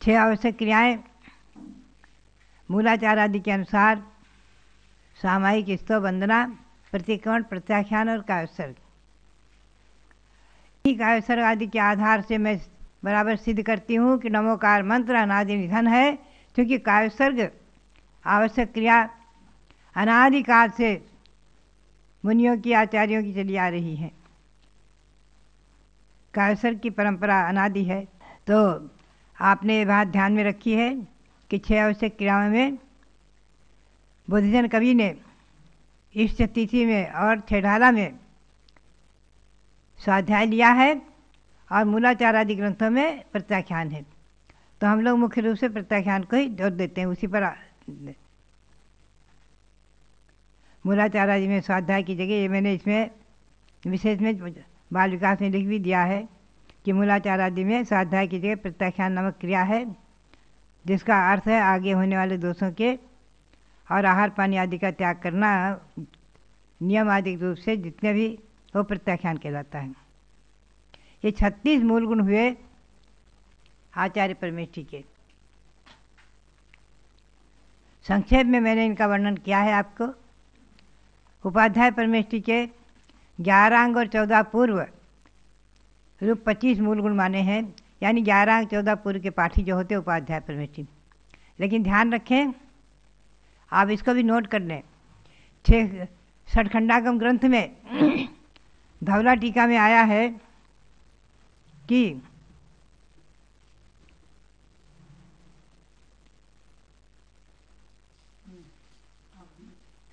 छह आवश्यक क्रियाएँ। मूलाचार आदि के अनुसार सामायिक स्तव वंदना, प्रतिक्रमण, प्रत्याख्यान और काव्यसर्ग। काव्यसर्ग आदि के आधार से मैं बराबर सिद्ध करती हूँ कि नमोकार मंत्र अनादि निधन है, क्योंकि काव्यसर्ग आवश्यक क्रिया अनादिकाल से मुनियों की, आचार्यों की चली आ रही है। काव्यसर्ग की परंपरा अनादि है तो आपने ये बात ध्यान में रखी है कि छह आवश्यक क्रियाओं में बुद्धजन कवि ने इष्ट तिथि में और छेढ़ाला में स्वाध्याय लिया है और मूलाचार आदि ग्रंथों में प्रत्याख्यान है। तो हम लोग मुख्य रूप से प्रत्याख्यान को ही ज़ोर देते हैं, उसी पर मूलाचार आदि में स्वाध्याय की जगह ये मैंने इसमें विशेष में बाल विकास में लिख भी दिया है कि मूलाचार आदि में स्वाध्याय की जगह प्रत्याख्यान नामक क्रिया है, जिसका अर्थ है आगे होने वाले दोषों के और आहार पानी आदि का त्याग करना नियम आदि रूप से जितने भी वो प्रत्याख्यान कहलाता है। ये छत्तीस मूल गुण हुए आचार्य परमेष्ठी के। संक्षेप में मैंने इनका वर्णन किया है आपको। उपाध्याय परमेष्ठी के ग्यारह अंग और चौदह पूर्व। रूप पच्चीस मूल गुण माने हैं। यानी ग्यारह अंग, चौदह पूर्व के पाठी जो होते उपाध्याय परमेष्ठी लेकिन ध्यान रखें, आप इसको भी नोट कर लें। छः सठखंडागम ग्रंथ में धवला टीका में आया है कि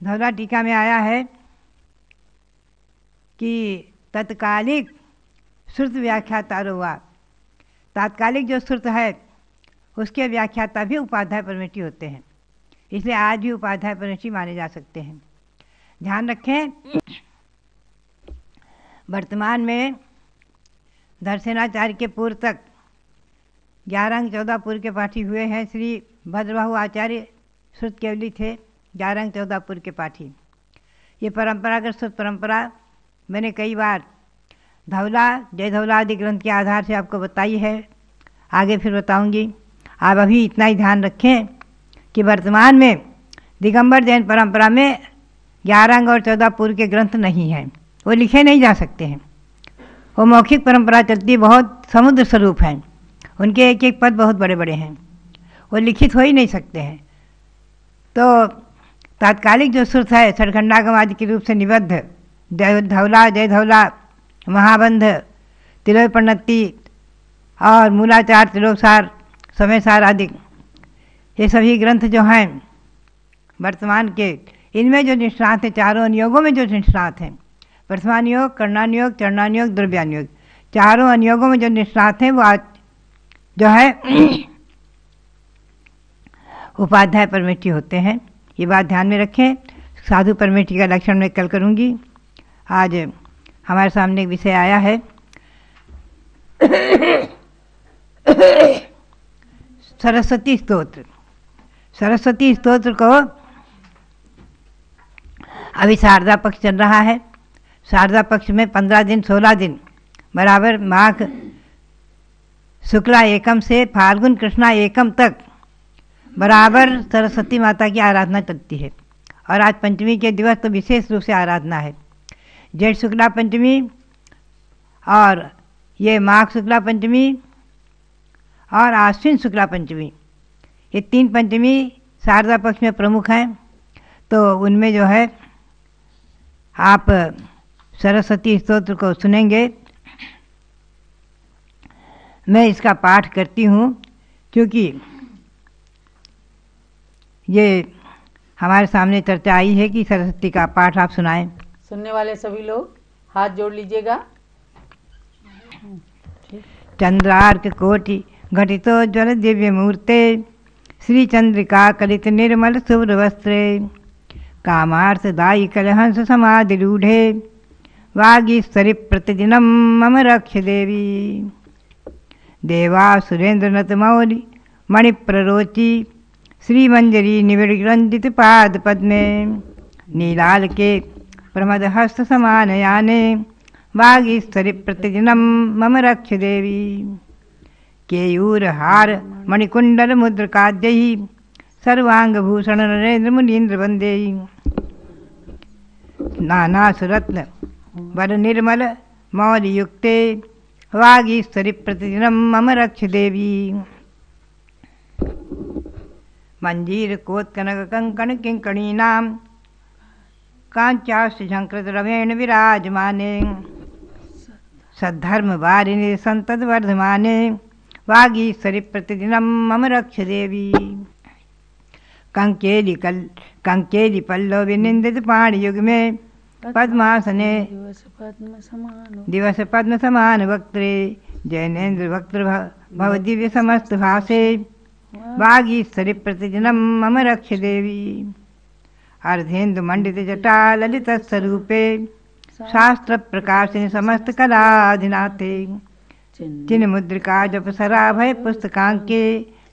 धवला टीका में आया है कि तत्कालिक श्रुत व्याख्याता हुआ। तात्कालिक जो श्रुत है, उसके व्याख्याता भी उपाध्याय परमेटी होते हैं। इसलिए आज भी उपाध्याय परमेटी माने जा सकते हैं। ध्यान रखें, वर्तमान में दर्शनाचार्य के पूर्व तक ग्यारह चौदह पूर्व के पाठी हुए हैं। श्री भद्रबाहु आचार्य श्रुत केवली थे, ग्यारह चौदह पूर्व के पाठी। ये परंपरागत श्रुत परंपरा मैंने कई बार धवला, जय धवला आदि ग्रंथ के आधार से आपको बताई है। आगे फिर बताऊँगी। आप अभी इतना ही ध्यान रखें कि वर्तमान में दिगंबर जैन परंपरा में ग्यारह अंग और चौदह पूर्व के ग्रंथ नहीं हैं। वो लिखे नहीं जा सकते हैं। वो मौखिक परंपरा चलती बहुत समुद्र स्वरूप हैं। उनके एक एक पद बहुत बड़े बड़े हैं। वो लिखित हो ही नहीं सकते हैं। तो तात्कालिक जो सुरत है सरखंडागम आदि के रूप से निबद्ध जय धवला जय धवला, महाबंध तिलोय पन्नति और मूलाचार तिलोसार समय सार आदि। ये सभी ग्रंथ जो हैं, वर्तमान के, इनमें जो निष्णात हैं, चारों अनुयोगों में जो निष्णात हैं प्रथमानुयोग कर्णानुयोग चरणानुयोग द्रव्यानुयोग चारों अनुयोगों में जो निष्णात हैं, वो आज जो है, उपाध्याय परमेटी होते हैं। ये बात ध्यान में रखें। साधु परमेटी का लक्षण मैं कल करूँगी। आज हमारे सामने एक विषय आया है। सरस्वती स्तोत्र। सरस्वती स्तोत्र को अभी शारदा पक्ष चल रहा है। शारदा पक्ष में पंद्रह दिन, सोलह दिन, बराबर माघ शुक्ला एकम से फाल्गुन कृष्णा एकम तक बराबर सरस्वती माता की आराधना चलती है। और आज पंचमी के दिवस तो विशेष रूप से आराधना है। जेठ शुक्ला पंचमी और ये माघ शुक्ला पंचमी और आश्विन शुक्ला पंचमी। ये तीन पंचमी शारदा पक्ष में प्रमुख हैं। तो उनमें जो है, आप सरस्वती स्तोत्र को सुनेंगे। मैं इसका पाठ करती हूँ, क्योंकि ये हमारे सामने चर्चा आई है कि सरस्वती का पाठ आप सुनाएँ।
सुनने वाले सभी लोग, हाथ जोड़ लीजिएगा।
चंद्रार्क कोटि घटितो ज्वल दिव्य मूर्ते श्री चंद्रिका कलित निर्मल शुभ्र वस्त्रे कामार्थ दायी कलहंस समाधिरूढ़े वागीश्वरि प्रतिदिनं मम रक्ष देवी। देवा सुरेंद्र नत मौलि मणिप्ररोचि, श्रीमंजरी निविड़ग्रंथित पाद पद्मे, नीलाल के प्रमद हस्त समान याने वागीश्वरि प्रतिदिनं मम रक्ष देवी केयूरहार मणिकुंडल मुद्रकाद्यैः सर्वांगभूषण नरेंद्र मुनीन्द्र वंदे नानासुरत्न वर निर्मल मौलियुक्ते। वागीश्वरि प्रतिदिनं मम रक्ष देवी मंजीर कोत्कनक कंकण किंकणीनां कांचाश्च झंकृत रमेण विराजमाने वर्धमाने वागीश्वरि प्रतिदिनं मम रक्ष देवी कंकेली कल कंकेली पल्लव विनिंदित पाणियुग में पद्मासने
दिवस पद्म समान
वक्त्रे जैनेन्द्र वक्त्र भ- भव दिव्य समस्त भाषे वागीश्वरि प्रतिदिनं मम रक्ष देवी अर्धेन्दु मंडित जटा ललित स्वरूपे। शास्त्र प्रकाशिनी समस्त कलाधिनाथे चिन्ह मुद्रिका जप सराभय पुस्तकांके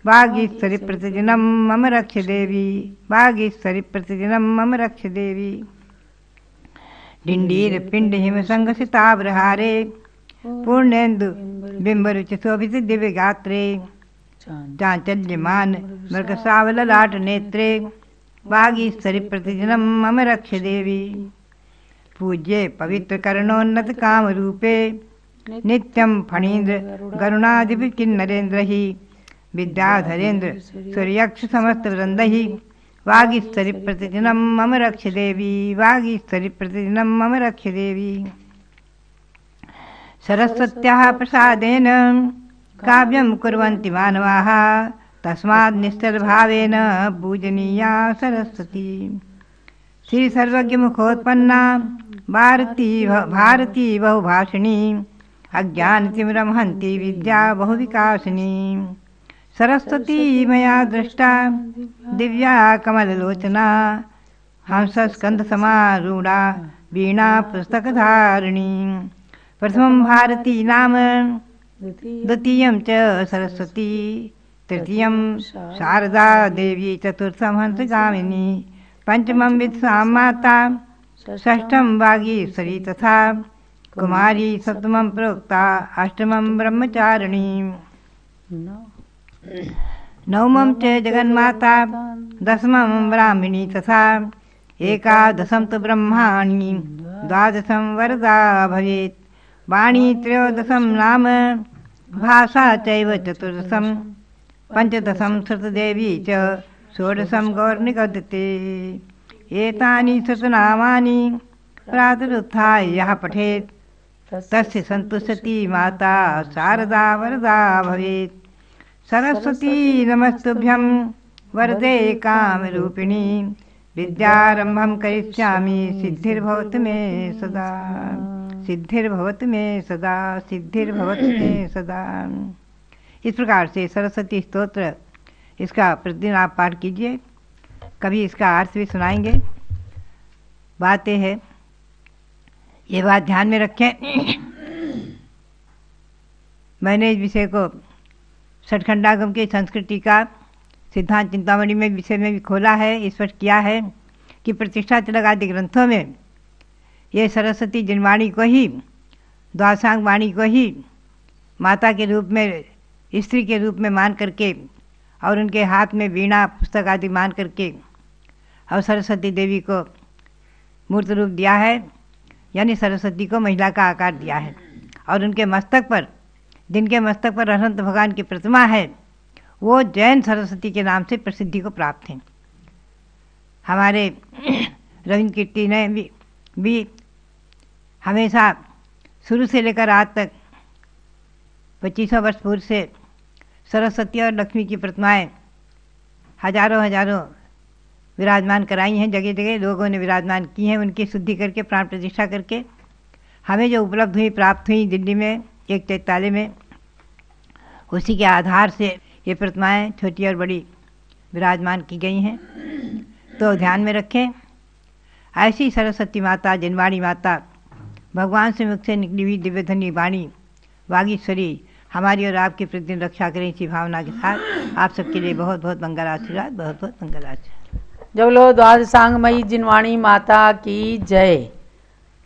वागीश्वरि प्रतिदिनं मम रक्ष देवी। वागीश्वरि प्रतिदिनं मम रक्ष देवी। डिंडीर पिंड हिम संग सिताब्रहारे। पूर्णेन्दु बिंबरुचि शोभित दिव्य गात्रे चांचल्यमान मृग सावल लाट नेत्रे। वागीश्वरि प्रतिदिनं मम रक्ष देवी पूज्ये पवित्र करणोन्नत काम रूपे नित्यं फणीन्द्र गरुणादिपि किन्नरेन्द्र हि विद्याधरेन्द्र सूर्यक्ष समस्त वृन्दैः वागीश्वरि प्रतिदिनं मम रक्ष देवी वागीश्वरि प्रतिदिनं मम रक्ष देवी सरस्वत्याः प्रसादेन काव्यं कुर्वन्ति मानवाः। तस्मात् निश्चलभावेन पूजनीया सरस्वती। श्रीसर्वज्ञमुखोत्पन्ना, भारती भ- भारती बहुभाषिणी अज्ञानतिमिरं हन्ति विद्या बहुविकासिनी। सरस्वती मया दृष्टा, दिव्या कमललोचना हंसस्कन्धसमारूढा वीणा पुस्तकधारिणी। प्रथमं भारती नाम, द्वितीयं च सरस्वती। तृतीयं शारदा देवी चतुर्थं हंसगामिनी। पञ्चमं विद्सां माता। षष्ठं वागीश्वरी तथा। कुमारी सप्तमं प्रोक्ता। अष्टमं ब्रह्मचारिणी। नवमं च जगन्माता। दशमं ब्राह्मिणी तथा। एकादशं तु ब्रह्माणि। द्वादशं वरदा भवेत्। वाणी त्रयोदशं नाम। भाषा चैव चतुर्दशं पञ्चदशं श्रुतदेवी च षोडशं गौर्निगद्यते एतानि श्रुतनामानि प्रातरुत्थाय यः पठेत्, तस्य माता शारदा वरदा भवेत्। सरस्वती नमस्तुभ्यं, वरदे कामरूपिणी। विद्यारंभम करिष्यामि, सिद्धिर्भवतु मे सदा। सिद्धिर्भवतु मे सदा, सिद्धिर्भवतु मे सदा। इस प्रकार से सरस्वती स्तोत्र इसका प्रतिदिन आप पाठ कीजिए। कभी इसका अर्थ भी सुनाएँगे। बात यह है। ये बात ध्यान में रखें। मैंने इस विषय को सठखंडागम की संस्कृति का सिद्धांत चिंतामणि में विषय में भी खोला है स्पष्ट किया है कि प्रतिष्ठा तिलक आदि ग्रंथों में ये सरस्वती जिनवाणी को ही, द्वासांग वाणी को ही माता के रूप में स्त्री के रूप में मान करके और उनके हाथ में वीणा पुस्तक आदि मान करके और सरस्वती देवी को मूर्त रूप दिया है यानी सरस्वती को महिला का आकार दिया है। और उनके मस्तक पर जिनके मस्तक पर अनंत भगवान की प्रतिमा है वो जैन सरस्वती के नाम से प्रसिद्धि को प्राप्त हैं। हमारे रविंद्र कीर्ति ने भी, भी हमेशा शुरू से लेकर आज तक पच्चीसों वर्ष पूर्व से सरस्वती और लक्ष्मी की प्रतिमाएँ हज़ारों हज़ारों विराजमान कराई हैं जगह जगह लोगों ने विराजमान की हैं, उनकी शुद्धि करके, प्राण प्रतिष्ठा करके। हमें जो उपलब्ध हुई, प्राप्त हुई दिल्ली में, एक चैताले में, उसी के आधार से ये प्रतिमाएँ छोटी और बड़ी विराजमान की गई हैं। तो ध्यान में रखें, ऐसी सरस्वती माता, जनवाणी माता, भगवान से मुख से निकली हुई दिव्यधनी वाणी, वागीश्वरी हमारी और आपकी प्रतिदिन रक्षा करें, इसी भावना के साथ आप सबके लिए बहुत बहुत मंगल आशीर्वाद, बहुत बहुत मंगल आशीर्वाद।
जब लो द्वादशांगमयी जिनवाणी माता की जय।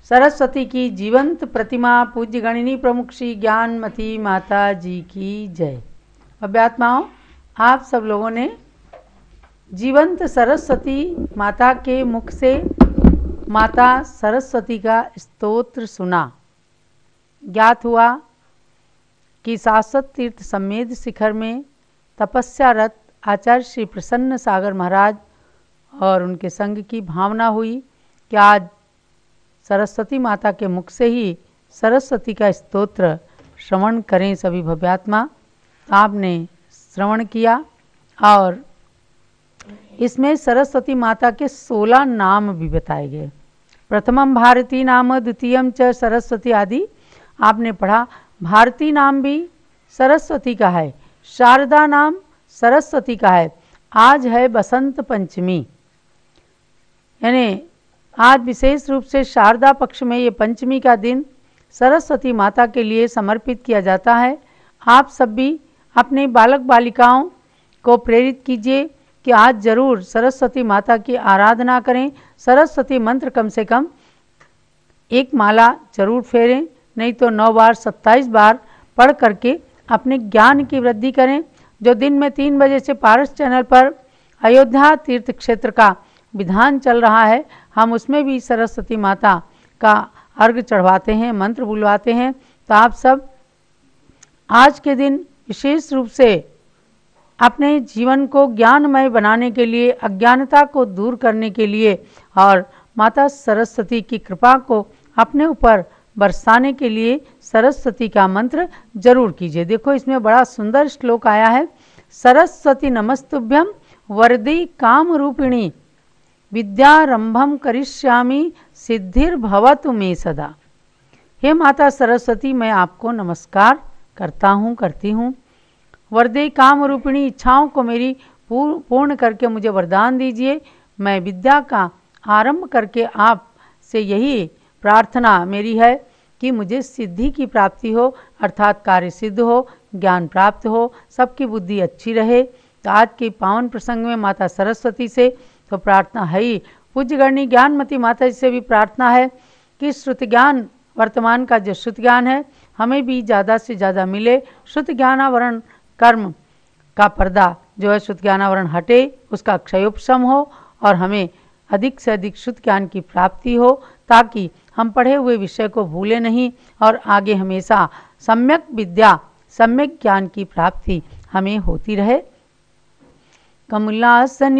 सरस्वती की जीवंत प्रतिमा पूज्य गणिनी प्रमुख श्री ज्ञानमती माता जी की जय। अभ्यात्माओं, आप सब लोगों ने जीवंत सरस्वती माता के मुख से माता सरस्वती का स्तोत्र सुना। ज्ञात हुआ कि शाश्वत तीर्थ समेध शिखर में तपस्यारत आचार्य श्री प्रसन्न सागर महाराज और उनके संग की भावना हुई कि आज सरस्वती माता के मुख से ही सरस्वती का स्तोत्र श्रवण करें सभी भव्यात्मा। आपने श्रवण किया और इसमें सरस्वती माता के सोलह नाम भी बताए गए। प्रथमम भारती नाम, द्वितीयम च सरस्वती आदि आपने पढ़ा। भारती नाम भी सरस्वती का है। शारदा नाम सरस्वती का है। आज है बसंत पंचमी। यानी आज विशेष रूप से शारदा पक्ष में ये पंचमी का दिन सरस्वती माता के लिए समर्पित किया जाता है। आप सब भी अपने बालक बालिकाओं को प्रेरित कीजिए कि आज ज़रूर सरस्वती माता की आराधना करें। सरस्वती मंत्र कम से कम एक माला ज़रूर फेरें। नहीं तो नौ बार, सत्ताईस बार पढ़ करके अपने ज्ञान की वृद्धि करें, जो दिन में तीन बजे से पारस चैनल पर अयोध्या तीर्थ क्षेत्र का विधान चल रहा है। हम उसमें भी सरस्वती माता का अर्घ चढ़वाते हैं, मंत्र बुलवाते हैं। तो आप सब आज के दिन विशेष रूप से अपने जीवन को ज्ञानमय बनाने के लिए, अज्ञानता को दूर करने के लिए और माता सरस्वती की कृपा को अपने ऊपर बरसाने के लिए सरस्वती का मंत्र ज़रूर कीजिए। देखो, इसमें बड़ा सुंदर श्लोक आया है। सरस्वती नमस्तुभ्यम वरदी काम रूपिणी विद्यारंभम करिष्यामी, सिद्धिर्भवतु में सदा। हे माता सरस्वती, मैं आपको नमस्कार करता हूँ, करती हूँ। वरदे काम रूपिणी इच्छाओं को मेरी पूर्ण करके मुझे वरदान दीजिए। मैं विद्या का आरंभ करके आप से यही प्रार्थना मेरी है कि मुझे सिद्धि की प्राप्ति हो, अर्थात कार्य सिद्ध हो, ज्ञान प्राप्त हो, सबकी बुद्धि अच्छी रहे। तो आज के पावन प्रसंग में माता सरस्वती से तो प्रार्थना है ही। पूज्य गणनी ज्ञानमती माता जी से भी प्रार्थना है कि श्रुत ज्ञान, वर्तमान का जो श्रुत ज्ञान है, हमें भी ज़्यादा से ज़्यादा मिले। शुद्ध ज्ञानावरण कर्म का पर्दा जो है शुद्ध ज्ञानावरण हटे, उसका क्षयोपशम हो और हमें अधिक से अधिक शुद्ध ज्ञान की प्राप्ति हो, ताकि हम पढ़े हुए विषय को भूले नहीं और आगे हमेशा सम्यक विद्या, सम्यक ज्ञान की प्राप्ति हमें होती रहे। कमलासन